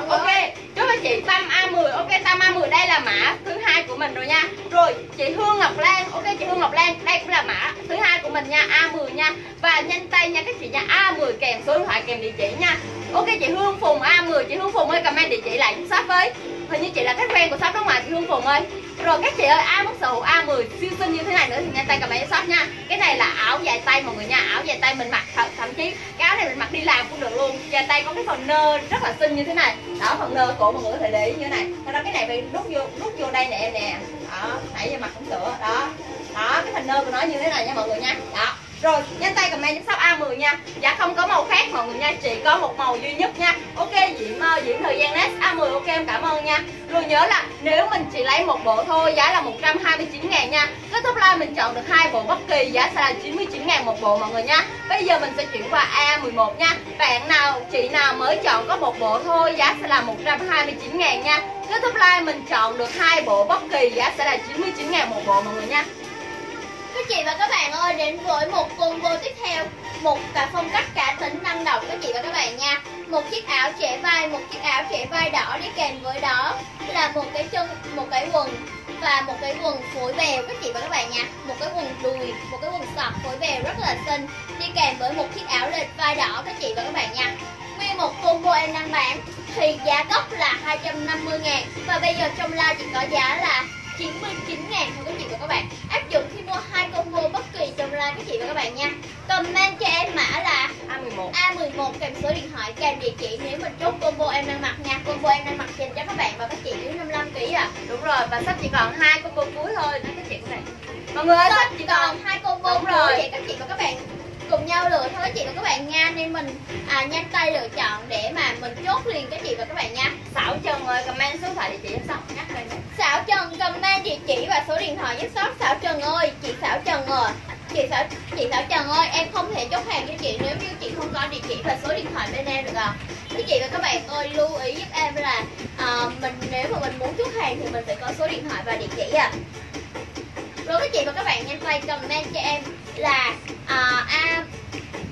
Speaker 1: Ok, chúc anh chị Tâm A10 Ok, Tâm A10 đây là mã thứ hai của mình rồi nha. Rồi, chị Hương Ngọc Lan. Ok, chị Hương Ngọc Lan Đây cũng là mã thứ hai của mình nha A10 nha. Và nhanh tay nha các chị nha A10 kèm số điện thoại kèm địa chỉ nha. Ok, chị Hương Phùng A10 Chị Hương Phùng ơi comment địa chỉ lại shop với. Hình như chị là khách quen của shop không ạ chị Hương Phùng ơi rồi các chị ơi, ai muốn sở hữu A10 siêu xinh như thế này nữa thì nhanh tay cầm máy shop nha. Cái này là áo dài tay mọi người nha Áo dài tay mình mặc thậm, thậm chí cái áo này mình mặc đi làm cũng được luôn. Dài tay có cái phần nơ rất là xinh như thế này. Đó, phần nơ cổ mọi người có thể để ý như thế này. Sau đó cái này phải nút vô nút vô đây nè em nè. Đó, nãy giờ mặc cũng sửa Đó, đó cái phần nơ của nó như thế này nha mọi người nha. Đó rồi nhanh tay comment giúp shop A10 nha. Dạ không có màu khác mọi người nha chỉ có một màu duy nhất nha. Ok Diễm uh, Diễm thời gian next A10 ok em cảm ơn nha. Rồi nhớ là nếu mình chỉ lấy một bộ thôi giá là 129 ngàn nha. Kết thúc live mình chọn được hai bộ bất kỳ giá sẽ là 99 ngàn một bộ mọi người nha. Bây giờ mình sẽ chuyển qua A11 nha. Bạn nào chị nào mới chọn có một bộ thôi giá sẽ là 129 ngàn nha. Kết thúc live mình chọn được hai bộ bất kỳ giá sẽ là 99 ngàn một bộ mọi người nha
Speaker 2: các chị và các bạn ơi, đến với một combo tiếp theo, một cả phong cách cả tính năng động. Các chị và các bạn nha, một chiếc áo trễ vai, một chiếc áo trễ vai đỏ đi kèm với đó là một cái chân, một cái quần và một cái quần phối bèo. Các chị và các bạn nha, một cái quần đùi, một cái quần sọc phối bèo rất là xinh, đi kèm với một chiếc áo lệch vai đỏ. Các chị và các bạn nha, nguyên một combo em đang bán thì giá gốc là 250 ngàn và bây giờ trong live chỉ có giá là 99 ngàn thôi các chị và các bạn. Áp dụng khi mua hai combo bất kỳ trong live các chị và các bạn nha. Comment cho em mã là
Speaker 1: A11
Speaker 2: A11 kèm số điện thoại kèm địa chỉ nếu mình chốt combo em đang mặc nha. Combo em đang mặc dành cho các bạn và các chị dưới 55 kg à
Speaker 1: đúng rồi và sắp chỉ còn hai combo cuối thôi. Đó các chị của này. Mọi người ơi sắp chỉ còn
Speaker 2: còn hai combo
Speaker 1: Đúng
Speaker 2: cuối
Speaker 1: rồi.
Speaker 2: vậy các chị và các bạn cùng nhau lựa thôi. Các chị và các bạn nha. Nên mình à, nhanh tay lựa chọn để mà mình chốt liền các chị và các bạn nha.
Speaker 1: Sảo Trần ơi comment số thoại địa chỉ giúp shop nhắc lên
Speaker 2: Xảo Trần comment địa chỉ và số điện thoại giúp shop. Xảo Trần ơi chị Xảo Trần ơi. Chị Xảo chị Xảo Trần ơi em không thể chốt hàng cho chị nếu như chị không có địa chỉ và số điện thoại bên em được à. Các chị và các bạn ơi lưu ý giúp em là à, mình nếu mà mình muốn chốt hàng thì mình phải có số điện thoại và địa chỉ à. Rồi các chị và các bạn nhanh tay comment cho em là à, A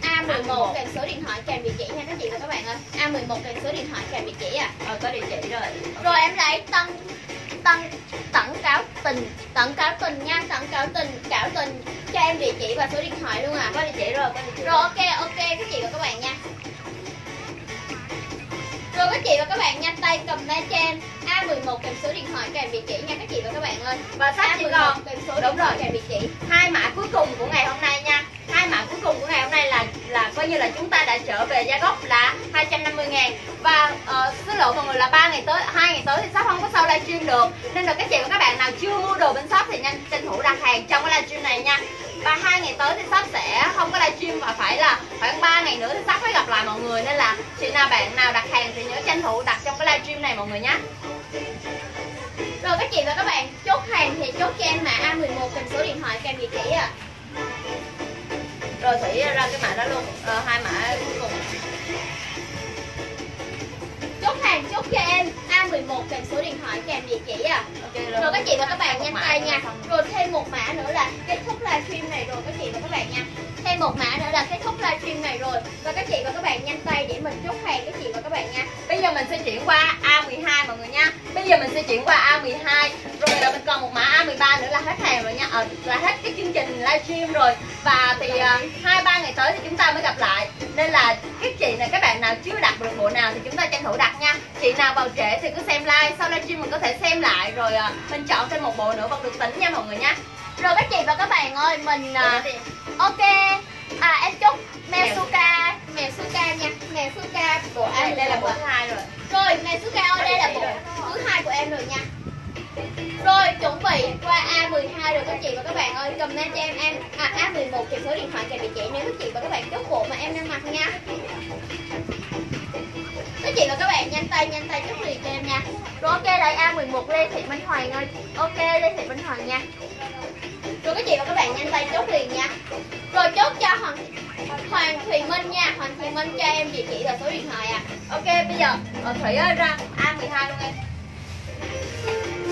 Speaker 2: A11 kèm số điện thoại kèm địa chỉ nha các chị và các bạn ơi? A11 kèm số điện thoại kèm địa chỉ à?
Speaker 1: Ờ có địa chỉ rồi.
Speaker 2: Rồi em lấy tân tân tặng cáo tình tặng cáo tình nha tặng cáo tình cáo tình cho em địa chỉ và số điện thoại luôn à?
Speaker 1: Có địa chỉ rồi có địa chỉ
Speaker 2: rồi ok ok các chị và các bạn nha rồi các chị và các bạn nhanh tay comment cho em A11 kèm số điện thoại kèm địa chỉ nha các chị và các bạn ơi.
Speaker 1: Và sắp chỉ
Speaker 2: A11
Speaker 1: còn
Speaker 2: kèm số
Speaker 1: Đúng rồi.
Speaker 2: kèm địa chỉ.
Speaker 1: Hai mã cuối cùng của ngày hôm nay nha. Hai mã cuối cùng của ngày hôm nay là là coi như là chúng ta đã trở về giá gốc là 250 ngàn. Và uh, xin lỗi mọi người là ba ngày tới hai ngày tới thì shop không có sau livestream được. Nên là các chị và các bạn nào chưa mua đồ bên shop thì nhanh tranh thủ đặt hàng trong cái livestream này nha và hai ngày tới thì sắp sẽ không có livestream và phải là khoảng 3 ngày nữa thì sắp mới gặp lại mọi người. Nên là chị nào bạn nào đặt hàng thì nhớ tranh thủ đặt trong cái livestream này mọi người nhé.
Speaker 2: Rồi các chị và các bạn chốt hàng thì chốt cho em mã A11 kèm số điện thoại kèm địa chỉ à
Speaker 1: rồi thủy ra cái mã đó luôn. Ờ, hai mã cuối cùng
Speaker 2: chốt hàng chốt cho em. A11 kèm số điện thoại kèm địa chỉ à.
Speaker 1: Ok
Speaker 2: rồi. Các chị và các bạn nhanh tay nha. rồi thêm một mã nữa là kết thúc livestream này rồi các chị và các bạn nha. Thêm một mã nữa là kết thúc livestream này rồi. Và các chị và các bạn nhanh tay để mình chốt hàng các chị và các bạn nha.
Speaker 1: Bây giờ mình sẽ chuyển qua A12 mọi người nha. Bây giờ mình sẽ chuyển qua A12 Rồi là mình còn một mã A13 nữa là hết hàng rồi nha. Ờ, Là hết cái chương trình livestream rồi. Và thì ờ, hai ba ngày tới thì chúng ta mới gặp lại. Nên là các chị này các bạn nào chưa đặt được bộ nào thì chúng ta tranh thủ đặt nha. Chị nào vào trễ thì cứ xem like Sau livestream mình có thể xem lại Rồi ờ, mình chọn thêm một bộ nữa vẫn được tính nha mọi người nha.
Speaker 2: Rồi các chị và các bạn ơi mình à, ok. À em chúc mèo suka mèo suka nha. Mèo suka bộ
Speaker 1: đây,
Speaker 2: A11
Speaker 1: đây là bộ
Speaker 2: à.
Speaker 1: thứ hai rồi.
Speaker 2: Rồi, mẹ Suka ơi, đây là bộ thứ hai của em rồi nha. Rồi, chuẩn bị qua A12 rồi các chị và các bạn ơi. Comment cho em em à, A11 kèm số điện thoại kèm địa chỉ nếu các chị và các bạn chốt bộ mà em đang mặc nha các rồi các bạn nhanh tay, nhanh tay chút liền cho em nha. Rồi ok, đây A11 Lê Thị Minh Hoàng ơi. Ok, Lê Thị Minh Hoàng nha. Rồi các chị và các bạn nhanh tay chốt liền nha. Rồi chốt cho Hoàng Hoàng Thùy Minh nha. Hoàng Thùy Minh cho em địa chỉ và số điện thoại à.
Speaker 1: Ok bây giờ ở Thủy ơi ra A12 luôn em.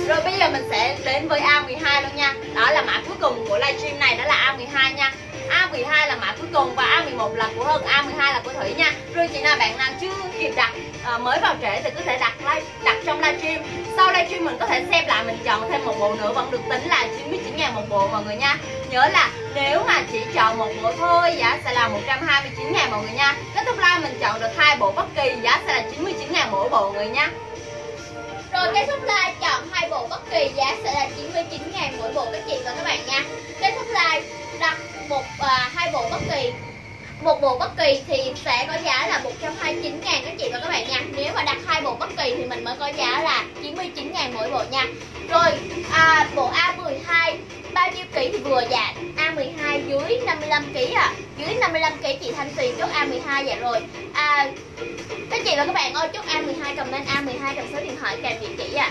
Speaker 1: Rồi bây giờ mình sẽ đến với A12 luôn nha. Đó là mã cuối cùng của livestream này đó là A12 nha. A12 là mã cuối cùng và A11 là của Hân A12 là của Thủy nha. Rồi chị nào bạn nào chưa kịp đặt ờ, mới vào trễ thì có thể đặt live, đặt trong livestream Sau livestream mình có thể xem lại mình chọn thêm một bộ nữa vẫn được tính là 99 ngàn một bộ mọi người nha. Nhớ là nếu mà chỉ chọn một bộ thôi giá sẽ là 129 ngàn mọi người nha. Kết thúc live mình chọn được hai bộ bất kỳ giá sẽ là 99 ngàn mỗi bộ mọi người nha.
Speaker 2: Rồi kết thúc live chọn hai bộ bất kỳ giá sẽ là 99 ngàn mỗi bộ các chị và các bạn nha. Kết thúc live đặt một à, hai bộ bất kỳ một bộ bất kỳ thì sẽ có giá là 129 ngàn các chị và các bạn nha. Nếu mà đặt hai bộ bất kỳ thì mình mới có giá là 99 ngàn mỗi bộ nha. Rồi à, bộ A12 bao nhiêu ký thì vừa dạ? A12 dưới 55 ký à. Dưới 55 kg chị Thanh Tuyền chốt A12 dạ rồi. À, các chị và các bạn ơi chốt A12 comment A12 kèm số điện thoại kèm địa chỉ ạ.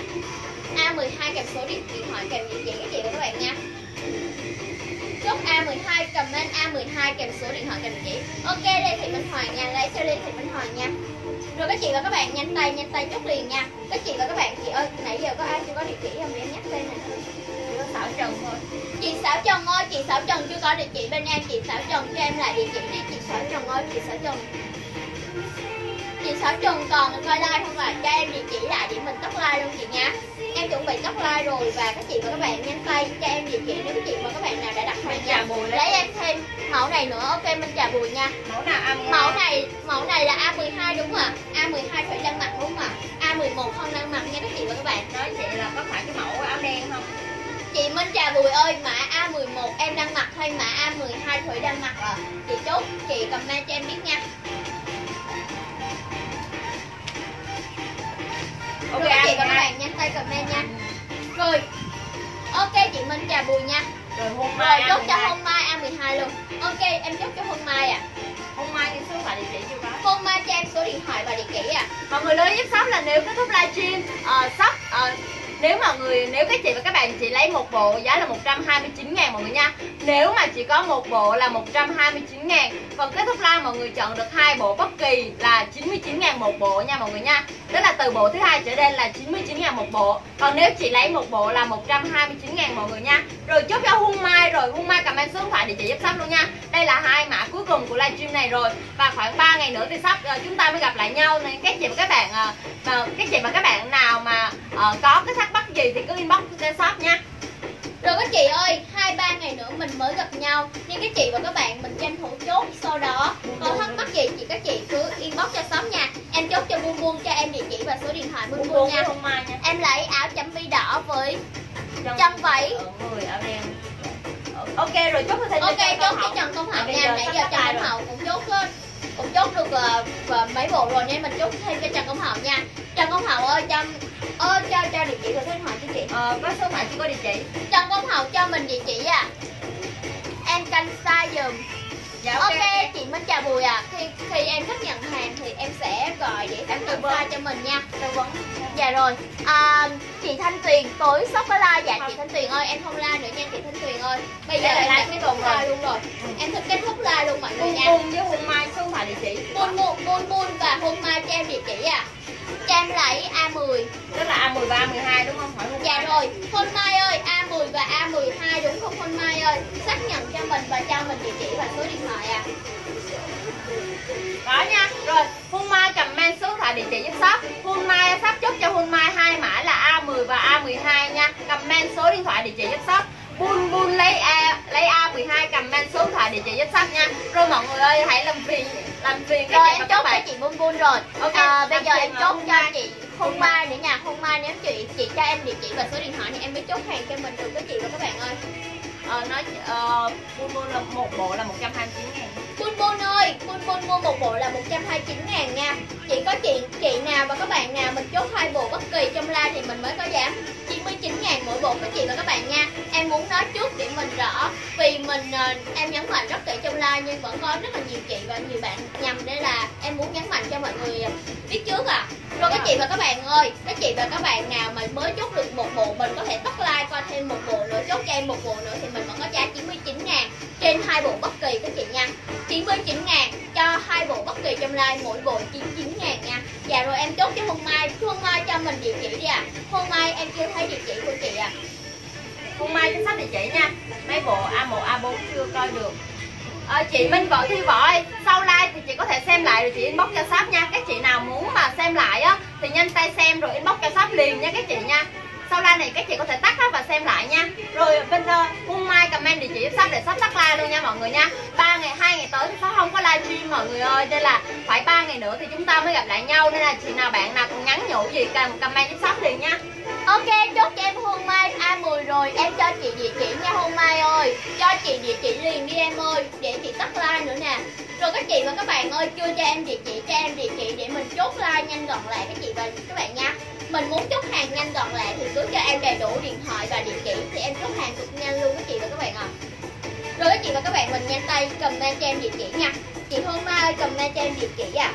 Speaker 2: À. A12 kèm số điện thoại kèm địa chỉ các chị và các bạn nha chốt A12 comment A12 kèm số điện thoại kèm địa chỉ. Ok đây thì Minh Hoàng nha. Lấy cho Lê Thị Minh Hoàng nha. Rồi các chị và các bạn nhanh tay nhanh tay chốt liền nha. Các chị và các bạn chị ơi nãy giờ có ai chưa có địa chỉ không? Để em nhắc tên
Speaker 1: có xảo trần thôi.
Speaker 2: Chị Sảo Trần ơi chị Sảo Trần chưa có địa chỉ bên em. Chị Sảo Trần cho em lại địa chỉ đi. Chị Sảo Trần ơi chị Sảo Trần. Chị Sảo Trần còn coi like không ạ? Cho em địa chỉ lại để mình tóc like luôn chị nha. Em chuẩn bị tóc like rồi và các chị và các bạn nhanh tay cho em địa chỉ nếu các chị và các bạn nào đã đặt hàng nha lấy em thêm mẫu này nữa ok mình chào bùi nha.
Speaker 1: Mẫu nào A12
Speaker 2: mẫu này mẫu này là A12 đúng không ạ? A12 phải đang mặc đúng không ạ? A11 không đang mặc nha các chị và các bạn.
Speaker 1: Nói chị là có phải cái mẫu áo đen không?
Speaker 2: Chị Minh Trà Bùi ơi, mã A11 em đang mặc hay mã A12 Thủy đang mặc à? Chị chốt, chị comment cho em biết nha.
Speaker 1: Ok
Speaker 2: chị và các
Speaker 1: A12
Speaker 2: bạn nhanh tay comment nha. Rồi Ok chị Minh Trà Bùi nha
Speaker 1: rồi hôm
Speaker 2: Rồi
Speaker 1: mai
Speaker 2: chốt cho
Speaker 1: A12.
Speaker 2: hôm mai A12 luôn. Ok em chốt cho hôm mai à
Speaker 1: hôm mai cái số phải địa chỉ chưa có
Speaker 2: Hôm mai cho em số điện thoại và địa chỉ à
Speaker 1: mọi người lưu giúp shop là nếu kết thúc livestream uh, shop ờ, nếu mà người, nếu các chị và các bạn, chị lấy một bộ giá là 129 ngàn mọi người nha. Nếu mà chỉ có một bộ là 129 ngàn còn kết thúc live mọi người chọn được hai bộ bất kỳ là 99 ngàn một bộ nha mọi người nha. Tức là từ bộ thứ hai trở lên là 99 ngàn một bộ. Còn nếu chị lấy một bộ là 129 ngàn mọi người nha. Rồi chốt cho Hung Mai rồi Hung Mai comment số điện thoại địa chỉ giúp sắp luôn nha. Đây là hai mã cuối cùng của livestream này rồi. Và khoảng 3 ngày nữa thì sắp ờ, chúng ta mới gặp lại nhau. Nên các chị và các bạn ờ, các chị và các bạn nào mà ờ, có cái thắc mắc gì thì cứ inbox trên shop nha.
Speaker 2: Rồi các chị ơi, hai ba ngày nữa mình mới gặp nhau. Nhưng các chị và các bạn mình tranh thủ chốt Sau đó. Có thắc mắc gì chị các chị cứ inbox cho shop nha. Em chốt cho Buôn Buôn cho em địa chỉ và số điện thoại Buôn Buôn nha.
Speaker 1: nha.
Speaker 2: Em lấy áo chấm bi đỏ với
Speaker 1: Chân-
Speaker 2: váy.
Speaker 1: Đen. Ờ, ok rồi chốt thêm
Speaker 2: Ok
Speaker 1: cho
Speaker 2: chốt
Speaker 1: Công
Speaker 2: cho. Trần Công Hậu nha. Nãy giờ Trần Công. Hậu cũng chốt ờ, cũng chốt được ờ, và mấy bộ rồi nên mình chốt thêm cho Trần Công Hậu nha. Trần Công Hậu ơi cho ơ cho cho địa chỉ số điện thoại cho chị?
Speaker 1: Ờ, có số điện chưa có địa chỉ?
Speaker 2: Trần Công Hậu cho mình địa chỉ à? Em canh sai giùm.
Speaker 1: Dạ
Speaker 2: Ok, chị Minh chào Bùi à khi, khi em xác nhận hàng thì em sẽ gọi để
Speaker 1: Em tư vấn.
Speaker 2: cho mình nha.
Speaker 1: Tư vấn.
Speaker 2: Dạ rồi. À, Chị Thanh Tuyền tối sắp có like Dạ chị Thanh Tuyền ơi em không like nữa nha chị Thanh Tuyền ơi. Bây giờ
Speaker 1: Dạ,
Speaker 2: em
Speaker 1: like cuối cùng rồi.
Speaker 2: luôn rồi. Em thích kết thúc like luôn mọi người nha.
Speaker 1: Bun với 13, 12 đúng không? Hỏi
Speaker 2: dạ rồi, Hôn Mai ơi, A10 và A12 đúng không Hôn Mai ơi? Xác nhận cho mình và cho mình địa chỉ và số điện thoại ạ. À.
Speaker 1: Đó nha, rồi Hôn Mai comment số thoại địa chỉ giúp shop. Hôn Mai sắp chốt cho Hôn Mai hai mã là A10 và A12 nha. Comment số điện thoại địa chỉ giúp shop. Bun bun lấy A, lấy A12 comment số thoại địa chỉ giúp shop nha. Rồi mọi người ơi hãy làm phiền làm phiền
Speaker 2: rồi em chốt cho chị bun bun rồi.
Speaker 1: Ok
Speaker 2: à, bây giờ em chốt cho chị Hôm mai nữa nha, hôm mai nếu chị chị cho em địa chỉ và số điện thoại thì em mới chốt hàng cho mình được các chị và các bạn ơi.
Speaker 1: Ờ, nói ờ, Bun Bun là một bộ là 129 ngàn.
Speaker 2: Bun Bun ơi, Bun Bun mua một bộ là 129 ngàn nha. Chỉ có chị chị nào và các bạn nào mình chốt hai bộ bất kỳ trong live thì mình mới có giá 99 ngàn mỗi bộ các chị và các bạn nha. Em muốn nói trước để mình rõ Vì mình ờ, em nhấn mạnh rất kỹ trong live nhưng vẫn có rất là nhiều chị và nhiều bạn nhầm Nên là em muốn nhấn mạnh cho mọi người biết trước à Rồi các chị và các bạn ơi Các chị và các bạn nào mà mới chốt được một bộ Mình có thể tắt like qua thêm một bộ nữa Chốt cho em một bộ nữa thì mình vẫn có giá 99 ngàn Trên hai bộ bất kỳ các chị nha 99 ngàn cho hai bộ bất kỳ trong like mỗi bộ 99 ngàn nha. Dạ rồi em chốt cho Hương Mai. Hương Mai cho mình địa chỉ đi ạ. À. Hương Mai em chưa thấy địa chỉ của chị à
Speaker 1: Hương Mai chính xác địa chỉ nha. Mấy bộ A1 A4 chưa coi được. À, chị Minh Võ Thi Võ ơi, sau like thì chị có thể xem lại rồi chị inbox cho shop nha. Các chị nào muốn mà xem lại á thì nhanh tay xem rồi inbox cho shop liền nha các chị nha. Sau like này các chị có thể tắt hết và xem lại nha. Rồi bên ờ, uh, Hun Mai comment địa chỉ sắp để sắp tắt like luôn nha mọi người nha. Ba ngày hai ngày tới thì sắp không có livestream mọi người ơi Nên là phải ba ngày nữa thì chúng ta mới gặp lại nhau. Nên là chị nào bạn nào còn nhắn nhủ gì cần comment giúp sắp liền nha.
Speaker 2: Ok chốt cho em Hương Mai A10 rồi. Em cho chị địa chỉ nha Hương Mai ơi. Cho chị địa chỉ liền đi em ơi Để chị tắt like nữa nè. Rồi các chị và các bạn ơi Chưa cho em địa chỉ cho em địa chỉ để mình chốt like nhanh gọn lại các chị và các bạn nha mình muốn chốt hàng nhanh gọn lẹ thì cứ cho em đầy đủ điện thoại và địa chỉ thì em chốt hàng cực nhanh luôn các chị và các bạn ạ. Rồi các chị và các bạn mình nhanh tay comment cho em địa chỉ nha. Chị Hương Mai ơi comment cho em địa chỉ à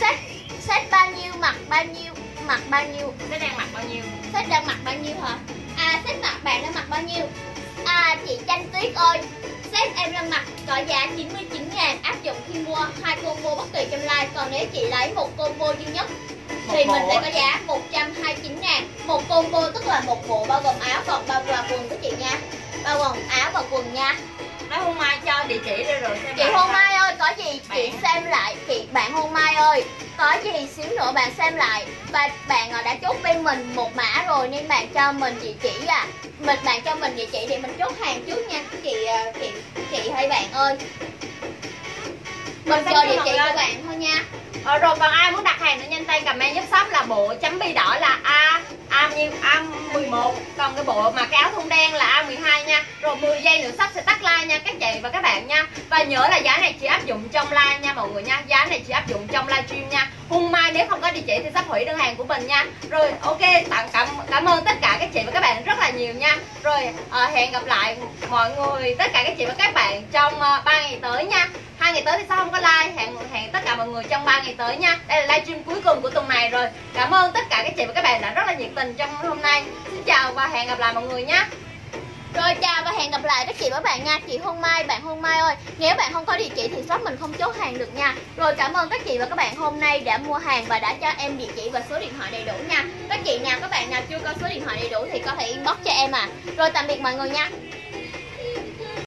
Speaker 2: set set bao nhiêu mặc bao nhiêu mặc bao nhiêu?
Speaker 1: Nó đang mặc bao nhiêu?
Speaker 2: Set đang mặc bao nhiêu hả? À set mặc bạn đang mặc bao nhiêu? À chị Tranh Tuyết ơi set em đang mặc có giá 99 ngàn áp dụng khi mua hai combo bất kỳ trong live còn nếu chị lấy một combo duy nhất thì
Speaker 1: Một
Speaker 2: mình sẽ có giá 129 ngàn. Một combo tức là một bộ bao gồm áo còn bao gồm quần của chị nha. Bao gồm áo và quần nha
Speaker 1: Nói hôm mai cho địa chỉ đi rồi xem
Speaker 2: chị Hôn. Mai ơi có gì chị
Speaker 1: Bạn.
Speaker 2: xem lại. Chị bạn Hôn Mai ơi có gì xíu nữa bạn xem lại. Và bạn ờ, đã chốt bên mình một mã rồi nên bạn cho mình địa chỉ à. Mình bạn cho mình địa chỉ để mình chốt hàng trước nha. Chị ờ, chị chị hay bạn ơi. Mình
Speaker 1: sẽ
Speaker 2: địa chỉ của bạn thôi nha
Speaker 1: Ờ, rồi còn ai muốn đặt hàng nữa nhanh tay comment giúp shop là bộ chấm bi đỏ là A A nhiêu A 11 còn cái bộ mà cái áo thun đen là A 12 nha. Rồi 10 giây nữa shop sẽ tắt like nha các chị và các bạn nha. Và nhớ là giá này chỉ áp dụng trong live nha mọi người nha. Giá này chỉ áp dụng trong livestream nha. Hôm mai nếu không có địa chỉ thì sắp hủy đơn hàng của mình nha. Rồi ok tặng cảm cảm ơn tất cả các chị và các bạn rất là nhiều nha. Rồi ờ, hẹn gặp lại mọi người tất cả các chị và các bạn trong ờ, uh, 3 ngày tới nha hai ngày tới thì sao? Không có like. Hẹn hẹn tất cả mọi người trong 3 ngày tới nha. Đây là livestream cuối cùng của tuần này rồi. Cảm ơn tất cả các chị và các bạn đã rất là nhiệt tình trong hôm nay. Xin chào và hẹn gặp lại mọi người nhé
Speaker 2: Rồi chào và hẹn gặp lại các chị và các bạn nha. Chị Hương Mai, bạn Hương Mai ơi. Nếu bạn không có địa chỉ thì shop mình không chốt hàng được nha. Rồi cảm ơn các chị và các bạn hôm nay đã mua hàng và đã cho em địa chỉ và số điện thoại đầy đủ nha. Các chị nào, các bạn nào chưa có số điện thoại đầy đủ thì có thể inbox cho em à. Rồi tạm biệt mọi người nha.